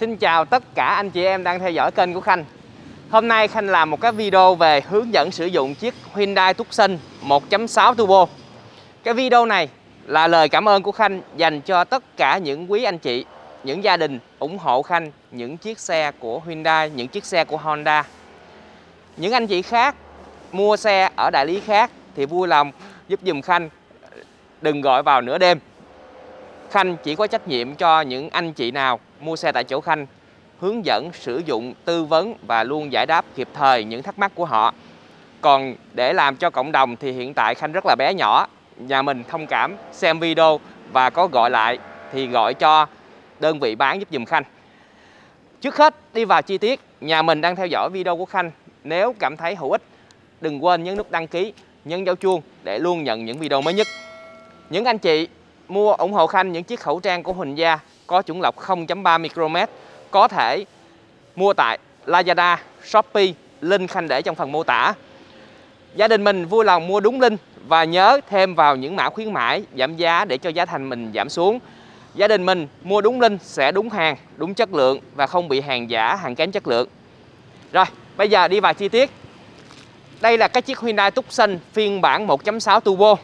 Xin chào tất cả anh chị em đang theo dõi kênh của Khanh. Hôm nay Khanh làm một cái video về hướng dẫn sử dụng chiếc Hyundai Tucson 1.6 Turbo. Cái video này là lời cảm ơn của Khanh dành cho tất cả những quý anh chị Những gia đình ủng hộ Khanh những chiếc xe của Hyundai, những chiếc xe của Honda. Những anh chị khác mua xe ở đại lý khác thì vui lòng giúp dùm Khanh đừng gọi vào nửa đêm. Khanh chỉ có trách nhiệm cho những anh chị nào mua xe tại chỗ Khanh, hướng dẫn sử dụng, tư vấn và luôn giải đáp kịp thời những thắc mắc của họ. Còn để làm cho cộng đồng thì hiện tại Khanh rất là bé nhỏ, nhà mình thông cảm, xem video và có gọi lại thì gọi cho đơn vị bán giúp dùm Khanh. Trước hết, đi vào chi tiết, nhà mình đang theo dõi video của Khanh. Nếu cảm thấy hữu ích, đừng quên nhấn nút đăng ký, nhấn dấu chuông để luôn nhận những video mới nhất. Những anh chị mua ủng hộ Khanh những chiếc khẩu trang của Huỳnh Gia có chuẩn lọc 0.3 micromet có thể mua tại Lazada, Shopee, link Khanh để trong phần mô tả. Gia đình mình vui lòng mua đúng link và nhớ thêm vào những mã khuyến mãi giảm giá để cho giá thành mình giảm xuống. Gia đình mình mua đúng link sẽ đúng hàng, đúng chất lượng và không bị hàng giả, hàng kém chất lượng. Rồi, bây giờ đi vào chi tiết. Đây là cái chiếc Hyundai Tucson phiên bản 1.6 Turbo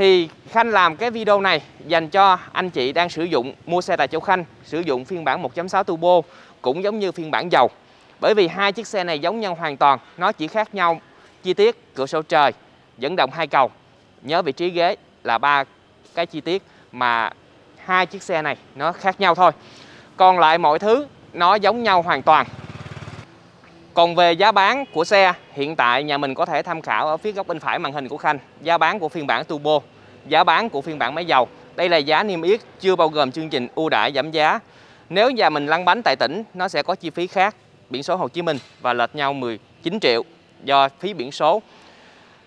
thì Khanh làm cái video này dành cho anh chị đang sử dụng mua xe tại chỗ Khanh, sử dụng phiên bản 1.6 turbo, cũng giống như phiên bản dầu. Bởi vì hai chiếc xe này giống nhau hoàn toàn, nó chỉ khác nhau chi tiết, cửa sổ trời, dẫn động hai cầu. Nhớ vị trí ghế là ba cái chi tiết mà hai chiếc xe này nó khác nhau thôi. Còn lại mọi thứ nó giống nhau hoàn toàn còn về giá bán của xe, hiện tại nhà mình có thể tham khảo ở phía góc bên phải màn hình của Khanh. Giá bán của phiên bản turbo, giá bán của phiên bản máy dầu. Đây là giá niêm yết chưa bao gồm chương trình ưu đãi giảm giá. Nếu nhà mình lăn bánh tại tỉnh, nó sẽ có chi phí khác. Biển số Hồ Chí Minh và lệch nhau 19 triệu do phí biển số.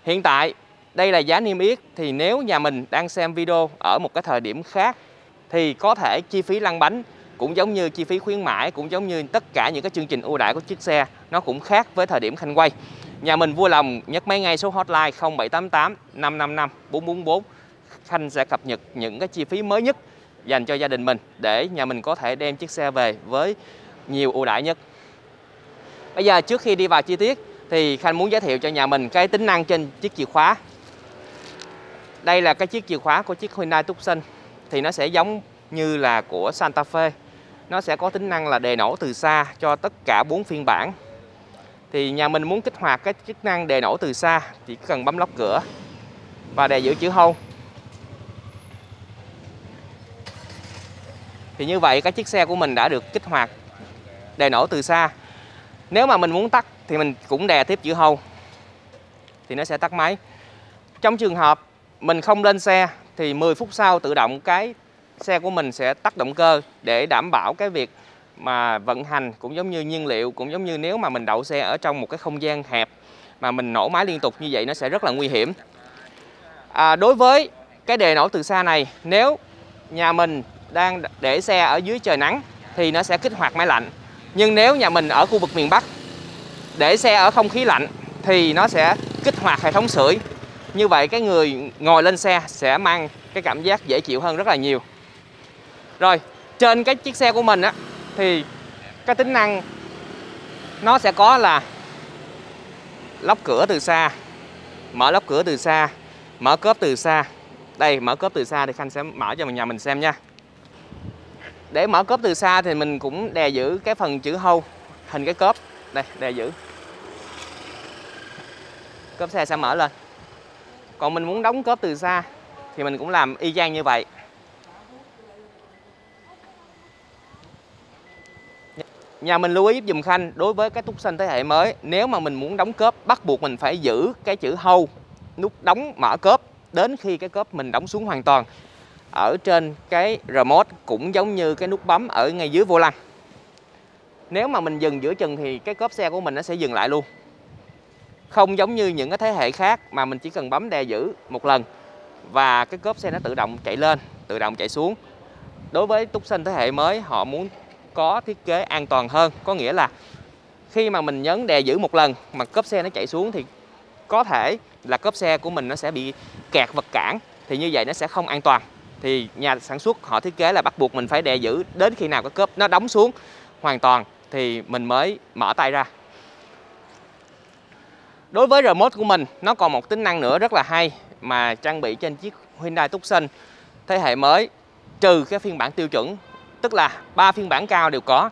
Hiện tại đây là giá niêm yết thì nếu nhà mình đang xem video ở một cái thời điểm khác thì có thể chi phí lăn bánh cũng giống như chi phí khuyến mãi, cũng giống như tất cả những cái chương trình ưu đãi của chiếc xe, nó cũng khác với thời điểm khanh quay. Nhà mình vui lòng nhấc máy ngay số hotline 0788 555 444 khanh sẽ cập nhật những cái chi phí mới nhất dành cho gia đình mình để nhà mình có thể đem chiếc xe về với nhiều ưu đãi nhất. Bây giờ trước khi đi vào chi tiết thì khanh muốn giới thiệu cho nhà mình cái tính năng trên chiếc chìa khóa. Đây là cái chiếc chìa khóa của chiếc Hyundai Tucson, thì nó sẽ giống như là của Santa Fe nó sẽ có tính năng là đề nổ từ xa cho tất cả bốn phiên bản. Thì nhà mình muốn kích hoạt cái chức năng đề nổ từ xa chỉ cần bấm lóc cửa và đè giữ chữ home thì như vậy cái chiếc xe của mình đã được kích hoạt đề nổ từ xa. Nếu mà mình muốn tắt thì mình cũng đè tiếp chữ home thì nó sẽ tắt máy. Trong trường hợp mình không lên xe thì 10 phút sau tự động cái xe của mình sẽ tắt động cơ để đảm bảo cái việc mà vận hành cũng giống như nhiên liệu cũng giống như nếu mà mình đậu xe ở trong một cái không gian hẹp mà mình nổ máy liên tục như vậy nó sẽ rất là nguy hiểm. À, đối với cái đề nổ từ xa này nếu nhà mình đang để xe ở dưới trời nắng thì nó sẽ kích hoạt máy lạnh. Nhưng nếu nhà mình ở khu vực miền Bắc để xe ở không khí lạnh thì nó sẽ kích hoạt hệ thống sưởi. Như vậy cái người ngồi lên xe sẽ mang cái cảm giác dễ chịu hơn rất là nhiều rồi, trên cái chiếc xe của mình á, thì cái tính năng nó sẽ có là lóc cửa từ xa, mở lóc cửa từ xa, mở cốp từ xa. Đây, mở cốp từ xa thì khanh sẽ mở cho nhà mình xem nha. Để mở cốp từ xa thì mình cũng đè giữ cái phần chữ hâu, hình cái cốp. Đây, đè giữ. Cốp xe sẽ mở lên. Còn mình muốn đóng cốp từ xa thì mình cũng làm y chang như vậy. Nhà mình lưu ý dùm Khanh đối với cái Tucson thế hệ mới Nếu mà mình muốn đóng cốp bắt buộc mình phải giữ cái chữ hâu Nút đóng mở cốp đến khi cái cốp mình đóng xuống hoàn toàn. Ở trên cái remote cũng giống như cái nút bấm ở ngay dưới vô lăng. Nếu mà mình dừng giữa chừng thì cái cốp xe của mình nó sẽ dừng lại luôn. Không giống như những cái thế hệ khác mà mình chỉ cần bấm đè giữ một lần Và cái cốp xe nó tự động chạy lên, tự động chạy xuống. Đối với Tucson thế hệ mới họ muốn có thiết kế an toàn hơn. Có nghĩa là khi mà mình nhấn đè giữ một lần mà cốp xe nó chạy xuống thì có thể là cốp xe của mình nó sẽ bị kẹt vật cản, thì như vậy nó sẽ không an toàn. Thì nhà sản xuất họ thiết kế là bắt buộc mình phải đè giữ đến khi nào cái cốp nó đóng xuống hoàn toàn thì mình mới mở tay ra. Đối với remote của mình, nó còn một tính năng nữa rất là hay mà trang bị trên chiếc Hyundai Tucson. Thế hệ mới, trừ cái phiên bản tiêu chuẩn tức là ba phiên bản cao đều có.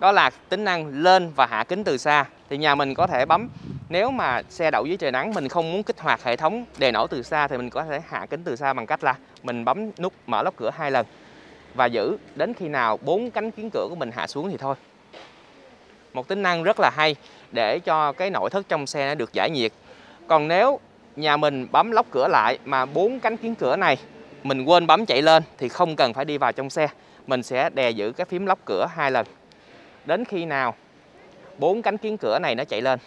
Đó là tính năng lên và hạ kính từ xa. Thì nhà mình có thể bấm. Nếu mà xe đậu dưới trời nắng, mình không muốn kích hoạt hệ thống đèn nổ từ xa thì mình có thể hạ kính từ xa bằng cách là mình bấm nút mở lốc cửa hai lần. Và giữ đến khi nào bốn cánh kiến cửa của mình hạ xuống thì thôi. Một tính năng rất là hay để cho cái nội thất trong xe nó được giải nhiệt. Còn nếu nhà mình bấm lóc cửa lại mà bốn cánh kiến cửa này mình quên bấm chạy lên thì không cần phải đi vào trong xe mình sẽ đè giữ cái phím lóc cửa hai lần. Đến khi nào bốn cánh kiến cửa này nó chạy lên.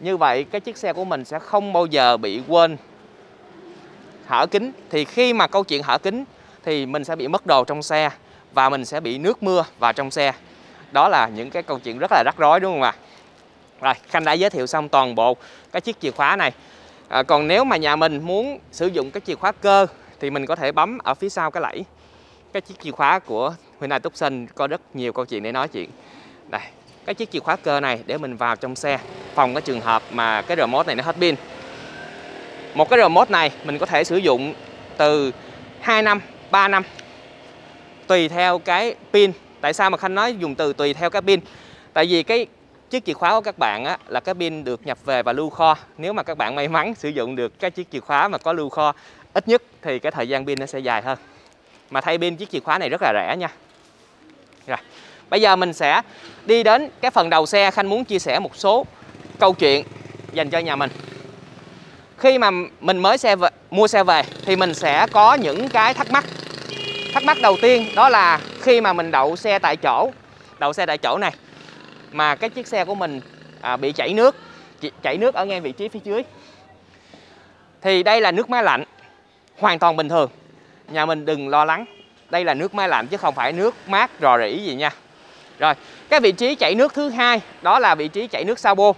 Như vậy cái chiếc xe của mình sẽ không bao giờ bị quên hở kính. Thì khi mà câu chuyện hở kính thì mình sẽ bị mất đồ trong xe và mình sẽ bị nước mưa vào trong xe. Đó là những cái câu chuyện rất là rắc rối đúng không ạ? Rồi khanh đã giới thiệu xong toàn bộ cái chiếc chìa khóa này. À, còn nếu mà nhà mình muốn sử dụng cái chìa khóa cơ thì mình có thể bấm ở phía sau cái lẫy cái chiếc chìa khóa của Hyundai Tucson có rất nhiều câu chuyện để nói chuyện. Đây cái chiếc chìa khóa cơ này để mình vào trong xe phòng cái trường hợp mà cái remote này nó hết pin. Một cái remote này mình có thể sử dụng từ 2 năm 3 năm tùy theo cái pin. Tại sao mà khanh nói dùng từ tùy theo cái pin? Tại vì cái chiếc chìa khóa của các bạn á, là cái pin được nhập về và lưu kho. Nếu mà các bạn may mắn sử dụng được cái chiếc chìa khóa mà có lưu kho ít nhất thì cái thời gian pin nó sẽ dài hơn mà thay pin chiếc chìa khóa này rất là rẻ nha. Rồi bây giờ mình sẽ đi đến cái phần đầu xe. Khanh muốn chia sẻ một số câu chuyện dành cho nhà mình. Khi mà mình mới xe về, mua xe về thì mình sẽ có những cái thắc mắc. Thắc mắc đầu tiên đó là khi mà mình đậu xe tại chỗ đậu xe tại chỗ này mà cái chiếc xe của mình à, bị chảy nước chảy nước ở ngay vị trí phía dưới thì đây là nước máy lạnh hoàn toàn bình thường nhà mình đừng lo lắng. Đây là nước máy lạnh chứ không phải nước mát rò rỉ gì nha. Rồi cái vị trí chảy nước thứ hai đó là vị trí chảy nước sao bô.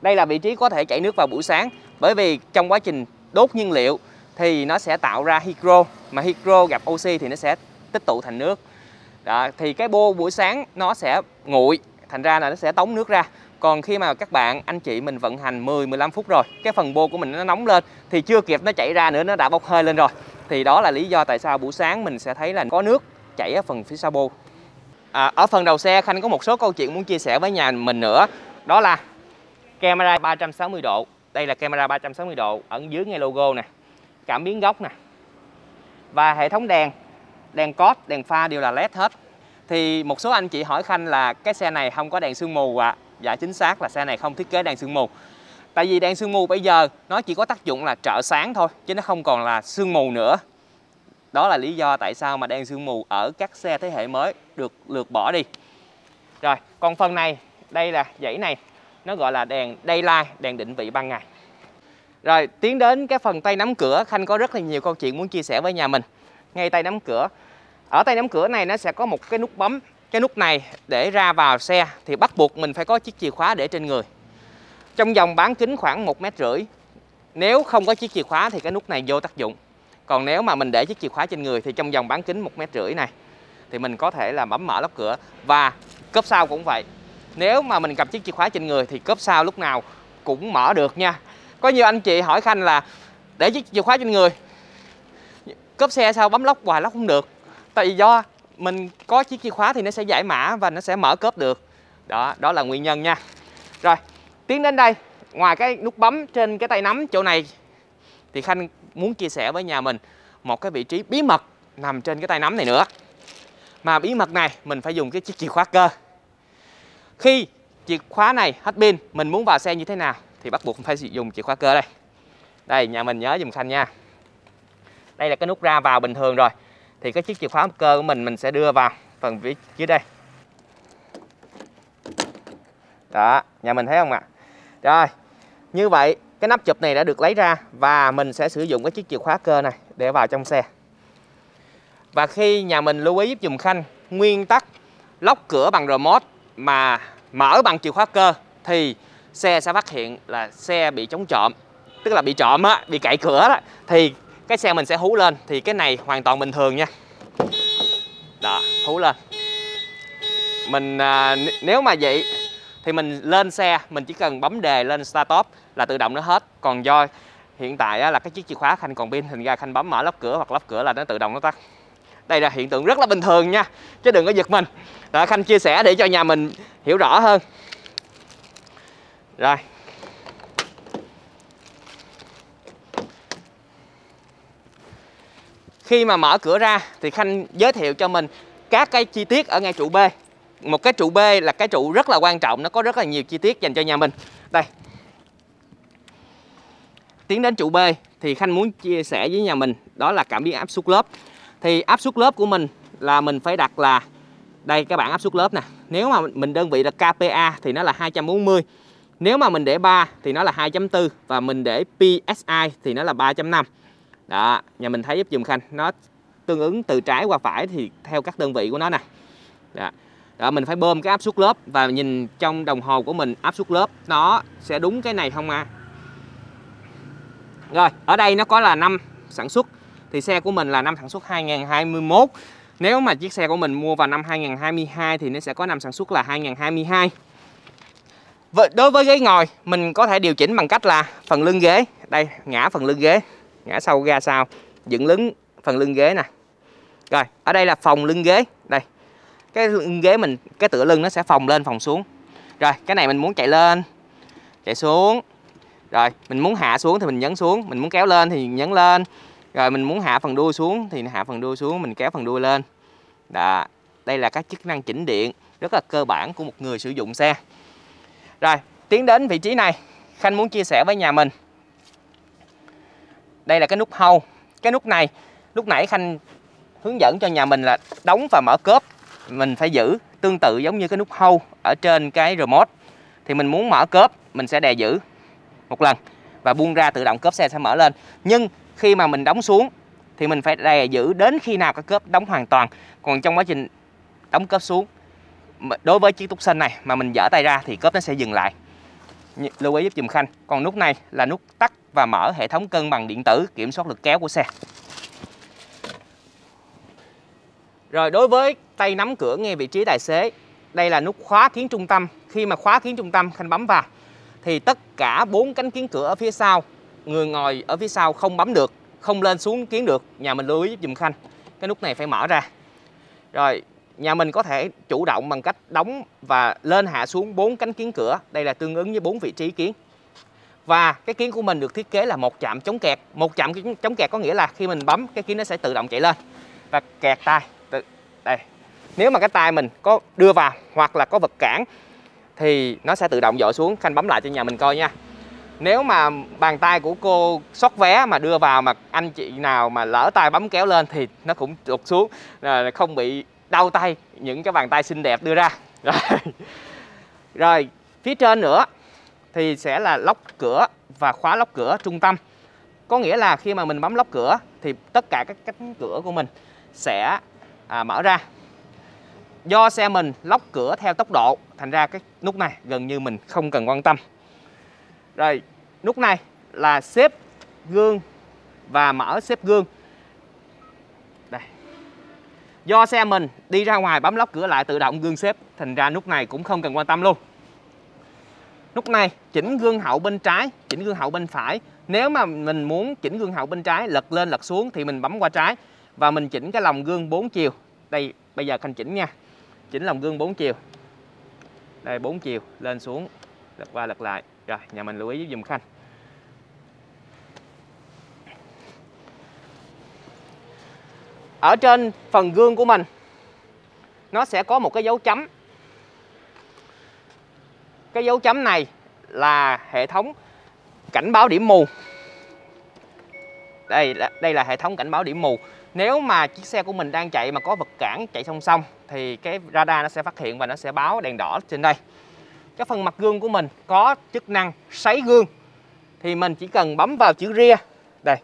Đây là vị trí có thể chảy nước vào buổi sáng bởi vì trong quá trình đốt nhiên liệu thì nó sẽ tạo ra hydro mà hydro gặp oxy thì nó sẽ tích tụ thành nước. Đó, thì cái bô buổi sáng nó sẽ nguội thành ra là nó sẽ tống nước ra còn khi mà các bạn anh chị mình vận hành 10 15 phút rồi cái phần bô của mình nó nóng lên thì chưa kịp nó chảy ra nữa nó đã bốc hơi lên rồi. Thì đó là lý do tại sao buổi sáng mình sẽ thấy là có nước chảy ở phần phía sau bô. À, ở phần đầu xe Khanh có một số câu chuyện muốn chia sẻ với nhà mình nữa. Đó là camera 360 độ. Đây là camera 360 độ ẩn dưới ngay logo nè cảm biến góc nè và hệ thống đèn đèn cốt đèn pha đều là led hết thì một số anh chị hỏi khanh là cái xe này không có đèn sương mù ạ. À. dạ chính xác là xe này không thiết kế đèn sương mù. Tại vì đèn sương mù bây giờ nó chỉ có tác dụng là trợ sáng thôi, chứ nó không còn là sương mù nữa. Đó là lý do tại sao mà đèn sương mù ở các xe thế hệ mới được lược bỏ đi. Rồi còn phần này, đây là dãy này. Nó gọi là đèn daylight, đèn định vị ban ngày. Rồi, tiến đến cái phần tay nắm cửa. Khanh có rất là nhiều câu chuyện muốn chia sẻ với nhà mình. Ngay tay nắm cửa ở tay nắm cửa này nó sẽ có một cái nút bấm. Cái nút này để ra vào xe thì bắt buộc mình phải có chiếc chìa khóa để trên người. Trong vòng bán kính khoảng một mét rưỡi, nếu không có chiếc chìa khóa thì cái nút này vô tác dụng. Còn nếu mà mình để chiếc chìa khóa trên người thì trong vòng bán kính một mét rưỡi này thì mình có thể là bấm mở lóc cửa. Và cốp sau cũng vậy. Nếu mà mình cầm chiếc chìa khóa trên người thì cốp sau lúc nào cũng mở được nha. Có nhiều anh chị hỏi khanh là, để chiếc chìa khóa trên người cốp xe sao bấm lóc hoài lóc không được? Tại vì do mình có chiếc chìa khóa thì nó sẽ giải mã và nó sẽ mở cốp được. Đó đó là nguyên nhân nha. Rồi, tiến đến đây, ngoài cái nút bấm trên cái tay nắm chỗ này, thì khanh muốn chia sẻ với nhà mình một cái vị trí bí mật nằm trên cái tay nắm này nữa. Mà bí mật này, mình phải dùng cái chiếc chìa khóa cơ. Khi chìa khóa này hết pin, mình muốn vào xe như thế nào thì bắt buộc phải sử dụng chìa khóa cơ đây. Đây, nhà mình nhớ dùm khanh nha. Đây là cái nút ra vào bình thường rồi thì cái chiếc chìa khóa cơ của mình mình sẽ đưa vào phần phía dưới đây. Đó, nhà mình thấy không ạ? À? rồi, như vậy cái nắp chụp này đã được lấy ra và mình sẽ sử dụng cái chiếc chìa khóa cơ này để vào trong xe. Và khi nhà mình lưu ý giúp dùng khanh, nguyên tắc lóc cửa bằng remote mà mở bằng chìa khóa cơ thì xe sẽ phát hiện là xe bị chống trộm, tức là bị trộm á, bị cậy cửa đó. Thì cái xe mình sẽ hú lên thì cái này hoàn toàn bình thường nha. Đó hú lên. Mình à, nếu mà vậy thì mình lên xe mình chỉ cần bấm đề lên start stop là tự động nó hết. Còn do hiện tại á, là cái chiếc chìa khóa khanh còn pin thành ra khanh bấm mở lắp cửa hoặc lắp cửa là nó tự động nó tắt. Đây là hiện tượng rất là bình thường nha chứ đừng có giật mình. Đó, khanh chia sẻ để cho nhà mình hiểu rõ hơn. Rồi. Khi mà mở cửa ra thì khanh giới thiệu cho mình các cái chi tiết ở ngay trụ B. Một cái trụ B là cái trụ rất là quan trọng, nó có rất là nhiều chi tiết dành cho nhà mình. Đây. Tiến đến trụ B thì khanh muốn chia sẻ với nhà mình, đó là cảm biến áp suất lớp. Thì áp suất lớp của mình là mình phải đặt là, đây các bạn, áp suất lớp nè. Nếu mà mình đơn vị là KPA thì nó là 240 nếu mà mình để 3 thì nó là 2.4 và mình để PSI thì nó là 3.5 đó, nhà mình thấy giúp dùm khanh. Nó tương ứng từ trái qua phải thì theo các đơn vị của nó nè. Đó. đó, mình phải bơm cái áp suất lớp và nhìn trong đồng hồ của mình áp suất lớp nó sẽ đúng cái này không à? Rồi, ở đây nó có là năm sản xuất. Thì xe của mình là năm sản xuất 2021 nếu mà chiếc xe của mình mua vào năm 2022 thì nó sẽ có năm sản xuất là 2022 đối với ghế ngồi, mình có thể điều chỉnh bằng cách là phần lưng ghế. Đây, ngã phần lưng ghế ngã sau ra sau dựng lưng phần lưng ghế nè. Rồi, ở đây là phòng lưng ghế. Đây, cái lưng ghế mình, cái tựa lưng nó sẽ phòng lên phòng xuống. Rồi, cái này mình muốn chạy lên, chạy xuống. Rồi, mình muốn hạ xuống thì mình nhấn xuống, mình muốn kéo lên thì nhấn lên. Rồi, mình muốn hạ phần đuôi xuống thì hạ phần đuôi xuống, mình kéo phần đuôi lên. Đó, đây là các chức năng chỉnh điện rất là cơ bản của một người sử dụng xe. Rồi, tiến đến vị trí này. Khanh muốn chia sẻ với nhà mình đây là cái nút hâu. Cái nút này, lúc nãy khanh hướng dẫn cho nhà mình là đóng và mở cốp. Mình phải giữ tương tự giống như cái nút hâu ở trên cái remote. Thì mình muốn mở cốp, mình sẽ đè giữ một lần và buông ra tự động cốp xe sẽ mở lên. Nhưng khi mà mình đóng xuống thì mình phải đè giữ đến khi nào cái cốp đóng hoàn toàn. Còn trong quá trình đóng cốp xuống đối với chiếc túc xanh này mà mình dở tay ra thì cốp nó sẽ dừng lại lưu ý giúp dùm khanh. Còn nút này là nút tắt và mở hệ thống cân bằng điện tử kiểm soát lực kéo của xe. Rồi, đối với tay nắm cửa ngay vị trí tài xế, đây là nút khóa kiến trung tâm. Khi mà khóa kiến trung tâm, khanh bấm vào, thì tất cả bốn cánh kiến cửa ở phía sau, người ngồi ở phía sau không bấm được, không lên xuống kiến được. Nhà mình lưu ý giúp dùm khanh. Cái nút này phải mở ra. Rồi nhà mình có thể chủ động bằng cách đóng và lên hạ xuống bốn cánh kiến cửa. Đây là tương ứng với bốn vị trí kiến. Và cái kiến của mình được thiết kế là một chạm chống kẹt. Một chạm chống kẹt có nghĩa là khi mình bấm, cái kiến nó sẽ tự động chạy lên. Và kẹt tay. Đây. Nếu mà cái tay mình có đưa vào hoặc là có vật cản, thì nó sẽ tự động dội xuống. Khanh bấm lại cho nhà mình coi nha. Nếu mà bàn tay của cô xót vé mà đưa vào mà anh chị nào mà lỡ tay bấm kéo lên thì nó cũng tụt xuống. Không bị đau tay những cái bàn tay xinh đẹp đưa ra. Rồi. Rồi phía trên nữa thì sẽ là lóc cửa và khóa lóc cửa trung tâm. Có nghĩa là khi mà mình bấm lóc cửa thì tất cả các cánh cửa của mình sẽ à, mở ra. Do xe mình lóc cửa theo tốc độ thành ra cái nút này gần như mình không cần quan tâm. Rồi nút này là xếp gương và mở xếp gương do xe mình đi ra ngoài bấm lóc cửa lại tự động gương xếp. Thành ra nút này cũng không cần quan tâm luôn. Nút này, chỉnh gương hậu bên trái, chỉnh gương hậu bên phải. Nếu mà mình muốn chỉnh gương hậu bên trái, lật lên, lật xuống thì mình bấm qua trái. Và mình chỉnh cái lòng gương 4 chiều. Đây, bây giờ khanh chỉnh nha. Chỉnh lòng gương 4 chiều. Đây 4 chiều, lên xuống, lật qua, lật lại. Rồi, nhà mình lưu ý giúp dùm khanh. Ở trên phần gương của mình, nó sẽ có một cái dấu chấm. Cái dấu chấm này là hệ thống cảnh báo điểm mù. Đây đây là hệ thống cảnh báo điểm mù. Nếu mà chiếc xe của mình đang chạy mà có vật cản chạy song song, thì cái radar nó sẽ phát hiện và nó sẽ báo đèn đỏ trên đây. Cái phần mặt gương của mình có chức năng sấy gương, thì mình chỉ cần bấm vào chữ ria. Đây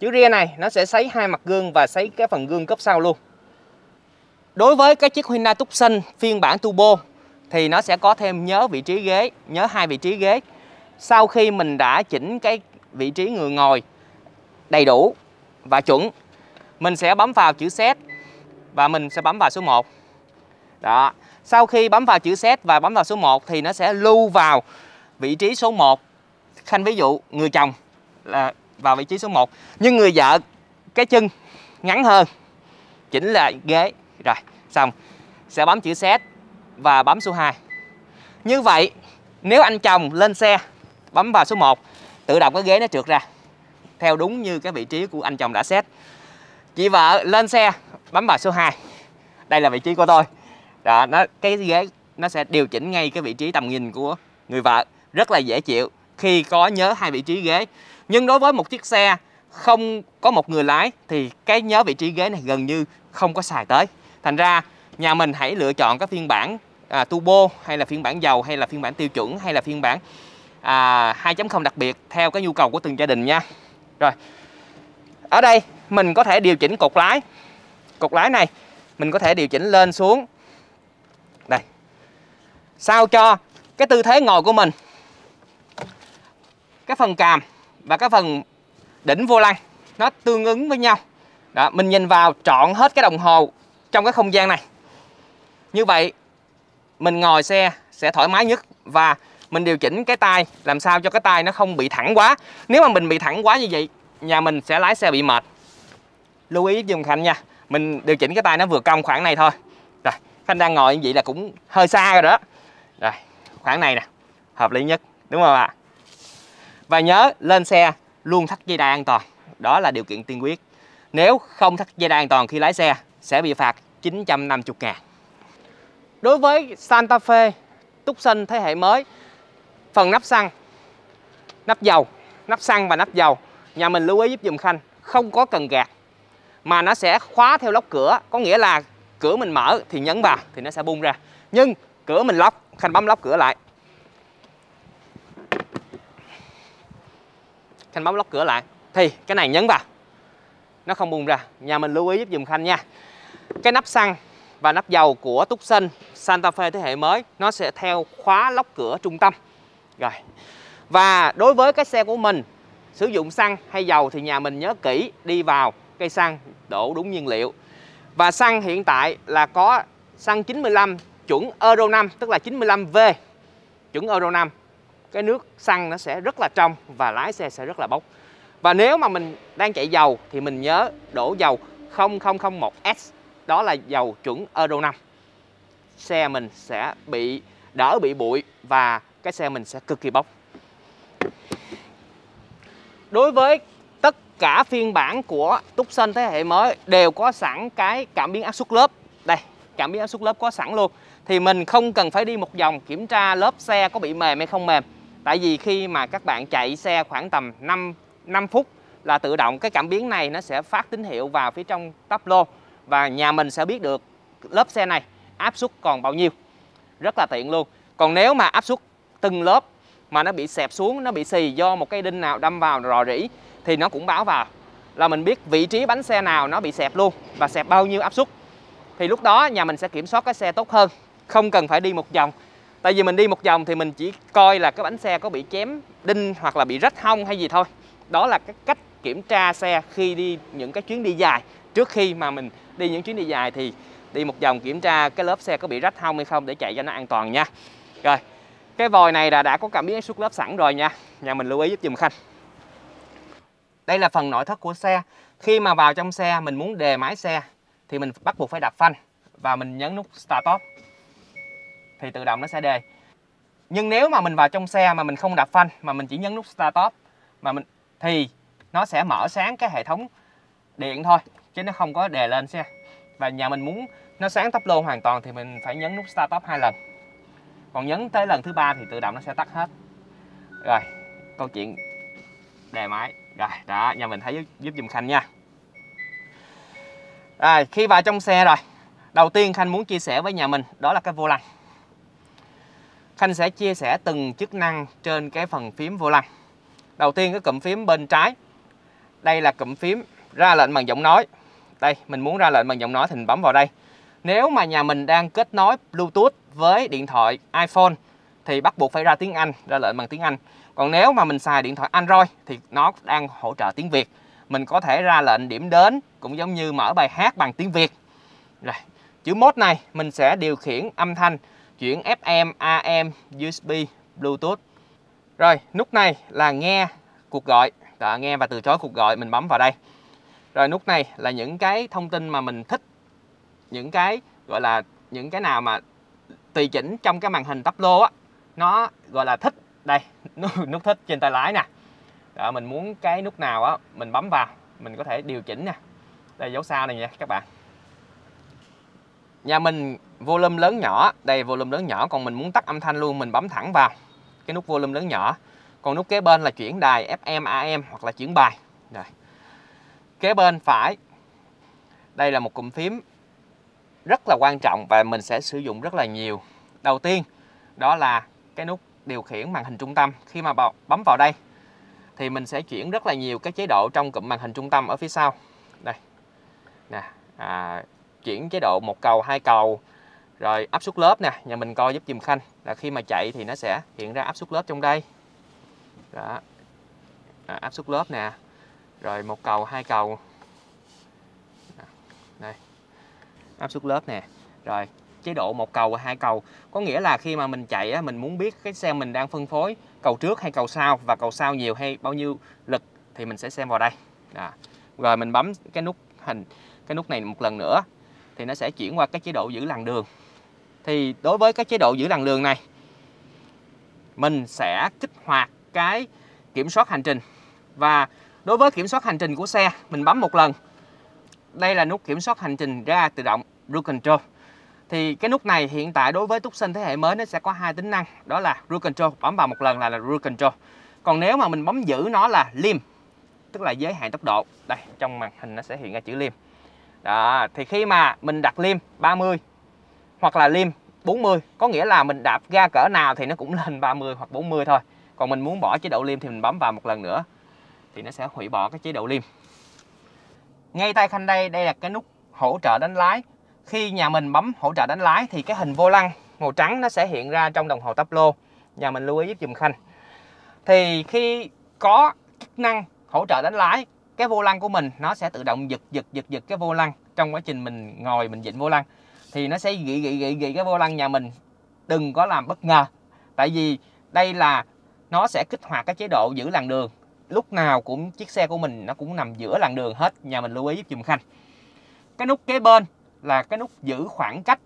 chữ ria này, nó sẽ sấy hai mặt gương và sấy cái phần gương cấp sau luôn. Đối với cái chiếc Hyundai Tucson phiên bản turbo, thì nó sẽ có thêm nhớ vị trí ghế, nhớ hai vị trí ghế. Sau khi mình đã chỉnh cái vị trí người ngồi đầy đủ và chuẩn, mình sẽ bấm vào chữ set và mình sẽ bấm vào số 1 đó. Sau khi bấm vào chữ set và bấm vào số 1 thì nó sẽ lưu vào vị trí số 1. Khanh ví dụ, người chồng là vào vị trí số 1 nhưng người vợ cái chân ngắn hơn. Chỉnh là ghế. Rồi, xong. Sẽ bấm chữ set và bấm số 2 như vậy, nếu anh chồng lên xe, bấm vào số 1 tự động cái ghế nó trượt ra. Theo đúng như cái vị trí của anh chồng đã set. Chị vợ lên xe, bấm vào số 2 đây là vị trí của tôi. Đó, nó, cái ghế nó sẽ điều chỉnh ngay cái vị trí tầm nhìn của người vợ. Rất là dễ chịu khi có nhớ hai vị trí ghế nhưng đối với một chiếc xe không có một người lái thì cái nhớ vị trí ghế này gần như không có xài tới. Thành ra nhà mình hãy lựa chọn các phiên bản à, turbo hay là phiên bản dầu hay là phiên bản tiêu chuẩn hay là phiên bản à, 2.0 đặc biệt theo cái nhu cầu của từng gia đình nha. Rồi ở đây mình có thể điều chỉnh cột lái. Cột lái này mình có thể điều chỉnh lên xuống. Đây. Sao cho cái tư thế ngồi của mình cái phần càm và cái phần đỉnh vô lăng, nó tương ứng với nhau. Đó, mình nhìn vào trọn hết cái đồng hồ trong cái không gian này. Như vậy, mình ngồi xe sẽ thoải mái nhất và mình điều chỉnh cái tay làm sao cho cái tay nó không bị thẳng quá. Nếu mà mình bị thẳng quá như vậy, nhà mình sẽ lái xe bị mệt. Lưu ý dùng khanh nha, mình điều chỉnh cái tay nó vừa cong khoảng này thôi. Rồi, khanh đang ngồi như vậy là cũng hơi xa rồi đó. Rồi, khoảng này nè, hợp lý nhất, đúng không ạ? Và nhớ lên xe, luôn thắt dây đai an toàn. Đó là điều kiện tiên quyết. Nếu không thắt dây đai an toàn khi lái xe, sẽ bị phạt 950 ngàn. Đối với Santa Fe Tucson thế hệ mới, phần nắp xăng, nắp dầu, nắp xăng và nắp dầu, nhà mình lưu ý giúp dùm khanh, không có cần gạt. Mà nó sẽ khóa theo lốc cửa, có nghĩa là cửa mình mở thì nhấn vào thì nó sẽ bung ra. Nhưng cửa mình lóc khanh bấm lóc cửa lại. Khanh bấm lóc cửa lại. Thì, cái này nhấn vào. Nó không bung ra. Nhà mình lưu ý giúp dùm khanh nha. Cái nắp xăng và nắp dầu của Tucson Santa Fe thế hệ mới, nó sẽ theo khóa lóc cửa trung tâm. Rồi. Và đối với cái xe của mình, sử dụng xăng hay dầu thì nhà mình nhớ kỹ, đi vào, cây xăng đổ đúng nhiên liệu. Và xăng hiện tại là có xăng 95 chuẩn Euro 5 tức là 95V chuẩn Euro 5 cái nước xăng nó sẽ rất là trong và lái xe sẽ rất là bốc. Và nếu mà mình đang chạy dầu thì mình nhớ đổ dầu 0001S đó là dầu chuẩn Euro 5 xe mình sẽ bị, đỡ bị bụi và cái xe mình sẽ cực kỳ bốc. Đối với tất cả phiên bản của Tucson thế hệ mới đều có sẵn cái cảm biến áp suất lớp. Đây, cảm biến áp suất lớp có sẵn luôn. Thì mình không cần phải đi một vòng kiểm tra lớp xe có bị mềm hay không mềm tại vì khi mà các bạn chạy xe khoảng tầm 5 5 phút là tự động cái cảm biến này nó sẽ phát tín hiệu vào phía trong tắp lô và nhà mình sẽ biết được lớp xe này áp suất còn bao nhiêu. Rất là tiện luôn. Còn nếu mà áp suất từng lớp mà nó bị xẹp xuống, nó bị xì do một cây đinh nào đâm vào rò rỉ thì nó cũng báo vào là mình biết vị trí bánh xe nào nó bị xẹp luôn và xẹp bao nhiêu áp suất. Thì lúc đó nhà mình sẽ kiểm soát cái xe tốt hơn, không cần phải đi một vòng tại vì mình đi một vòng thì mình chỉ coi là cái bánh xe có bị chém đinh hoặc là bị rách hông hay gì thôi. Đó là cái cách kiểm tra xe khi đi những cái chuyến đi dài. Trước khi mà mình đi những chuyến đi dài thì đi một vòng kiểm tra cái lớp xe có bị rách hông hay không để chạy cho nó an toàn nha. Rồi, cái vòi này là đã có cảm biến suất lớp sẵn rồi nha. Nhà mình lưu ý giúp dùm khanh. Đây là phần nội thất của xe. Khi mà vào trong xe, mình muốn đề máy xe thì mình bắt buộc phải đạp phanh và mình nhấn nút start stop thì tự động nó sẽ đề nhưng nếu mà mình vào trong xe mà mình không đạp phanh mà mình chỉ nhấn nút start stop mà mình thì nó sẽ mở sáng cái hệ thống điện thôi chứ nó không có đề lên xe. Và nhà mình muốn nó sáng tắp lô hoàn toàn thì mình phải nhấn nút start stop hai lần. Còn nhấn tới lần thứ ba thì tự động nó sẽ tắt hết. Rồi câu chuyện đề máy. Rồi đó nhà mình thấy giúp, giúp dùm khanh nha. Rồi khi vào trong xe rồi đầu tiên khanh muốn chia sẻ với nhà mình đó là cái vô lăng khanh sẽ chia sẻ từng chức năng trên cái phần phím vô lăng. Đầu tiên cái cụm phím bên trái. Đây là cụm phím ra lệnh bằng giọng nói. Đây, mình muốn ra lệnh bằng giọng nói thì mình bấm vào đây. Nếu mà nhà mình đang kết nối bluetooth với điện thoại iphone thì bắt buộc phải ra tiếng anh, ra lệnh bằng tiếng anh. Còn nếu mà mình xài điện thoại android thì nó đang hỗ trợ tiếng việt. Mình có thể ra lệnh điểm đến cũng giống như mở bài hát bằng tiếng việt. Rồi, chữ mode này mình sẽ điều khiển âm thanh chuyển FM, AM, USB, Bluetooth. Rồi, nút này là nghe cuộc gọi, Đó, nghe và từ chối cuộc gọi mình bấm vào đây. Rồi nút này là những cái thông tin mà mình thích, những cái gọi là những cái nào mà tùy chỉnh trong cái màn hình tắp lô á, nó gọi là thích. Đây, nút, thích trên tay lái nè. Đó, mình muốn cái nút nào á, mình bấm vào, mình có thể điều chỉnh nè. Đây dấu sao này nha các bạn nhà mình volume lớn nhỏ đây volume lớn nhỏ còn mình muốn tắt âm thanh luôn mình bấm thẳng vào. Cái nút volume lớn nhỏ. Còn nút kế bên là chuyển đài FM AM hoặc là chuyển bài. Rồi. Kế bên phải đây là một cụm phím rất là quan trọng và mình sẽ sử dụng rất là nhiều. Đầu tiên đó là cái nút điều khiển màn hình trung tâm. Khi mà bấm vào đây thì mình sẽ chuyển rất là nhiều các chế độ trong cụm màn hình trung tâm ở phía sau. Đây. Nè. À, chuyển chế độ một cầu hai cầu. Rồi áp suất lớp nè nhà mình coi giúp dùm khanh là khi mà chạy thì nó sẽ hiện ra áp suất lớp trong đây. Đó. À, áp suất lớp nè. Rồi một cầu hai cầu. Đây. Áp suất lớp nè. Rồi chế độ một cầu và hai cầu. Có nghĩa là khi mà mình chạy á, mình muốn biết cái xe mình đang phân phối cầu trước hay cầu sau và cầu sau nhiều hay bao nhiêu lực thì mình sẽ xem vào đây. Đó. rồi mình bấm cái nút hình cái nút này một lần nữa thì nó sẽ chuyển qua cái chế độ giữ làn đường. Thì đối với cái chế độ giữ làn đường này mình sẽ kích hoạt cái kiểm soát hành trình. Và đối với kiểm soát hành trình của xe mình bấm một lần. Đây là nút kiểm soát hành trình ra tự động Cruise Control. Thì cái nút này hiện tại đối với Tucson thế hệ mới nó sẽ có hai tính năng đó là Cruise Control bấm vào một lần là, là Cruise Control. Còn nếu mà mình bấm giữ nó là Lim tức là giới hạn tốc độ. Đây trong màn hình nó sẽ hiện ra chữ Lim đó, thì khi mà mình đặt lim 30 hoặc là lim 40 có nghĩa là mình đạp ga cỡ nào thì nó cũng lên 30 hoặc 40 thôi. Còn mình muốn bỏ chế độ lim thì mình bấm vào một lần nữa thì nó sẽ hủy bỏ cái chế độ lim. Ngay tay khanh đây đây là cái nút hỗ trợ đánh lái. Khi nhà mình bấm hỗ trợ đánh lái thì cái hình vô lăng màu trắng nó sẽ hiện ra trong đồng hồ tắp lô. Nhà mình lưu ý giúp dùm khanh. Thì khi có chức năng hỗ trợ đánh lái cái vô lăng của mình nó sẽ tự động giật giật giật giật cái vô lăng. Trong quá trình mình ngồi mình dịnh vô lăng thì nó sẽ gị gị gị gị cái vô lăng nhà mình. Đừng có làm bất ngờ. Tại vì đây là nó sẽ kích hoạt cái chế độ giữ làn đường. Lúc nào cũng chiếc xe của mình nó cũng nằm giữa làn đường hết nhà mình lưu ý giúp dùm khanh. Cái nút kế bên là cái nút giữ khoảng cách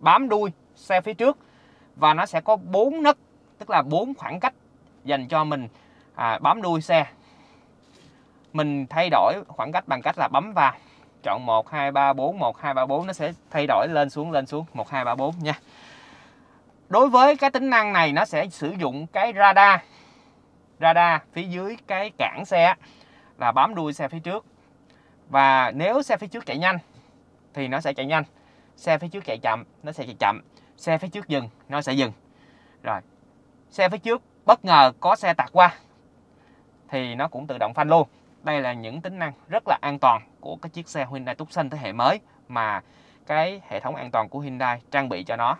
bám đuôi xe phía trước và nó sẽ có bốn nấc tức là bốn khoảng cách dành cho mình à, bám đuôi xe mình thay đổi khoảng cách bằng cách là bấm vào chọn 1 2 3 4 1 2 3 4 nó sẽ thay đổi lên xuống lên xuống 1 2 3 4 nha. Đối với cái tính năng này, nó sẽ sử dụng cái radar radar phía dưới cái cản xe là bám đuôi xe phía trước. Và nếu xe phía trước chạy nhanh, thì nó sẽ chạy nhanh. Xe phía trước chạy chậm, nó sẽ chạy chậm. Xe phía trước dừng, nó sẽ dừng. Rồi. Xe phía trước bất ngờ có xe tạt qua, thì nó cũng tự động phanh luôn đây là những tính năng rất là an toàn của cái chiếc xe Hyundai Tucson thế hệ mới mà cái hệ thống an toàn của Hyundai trang bị cho nó.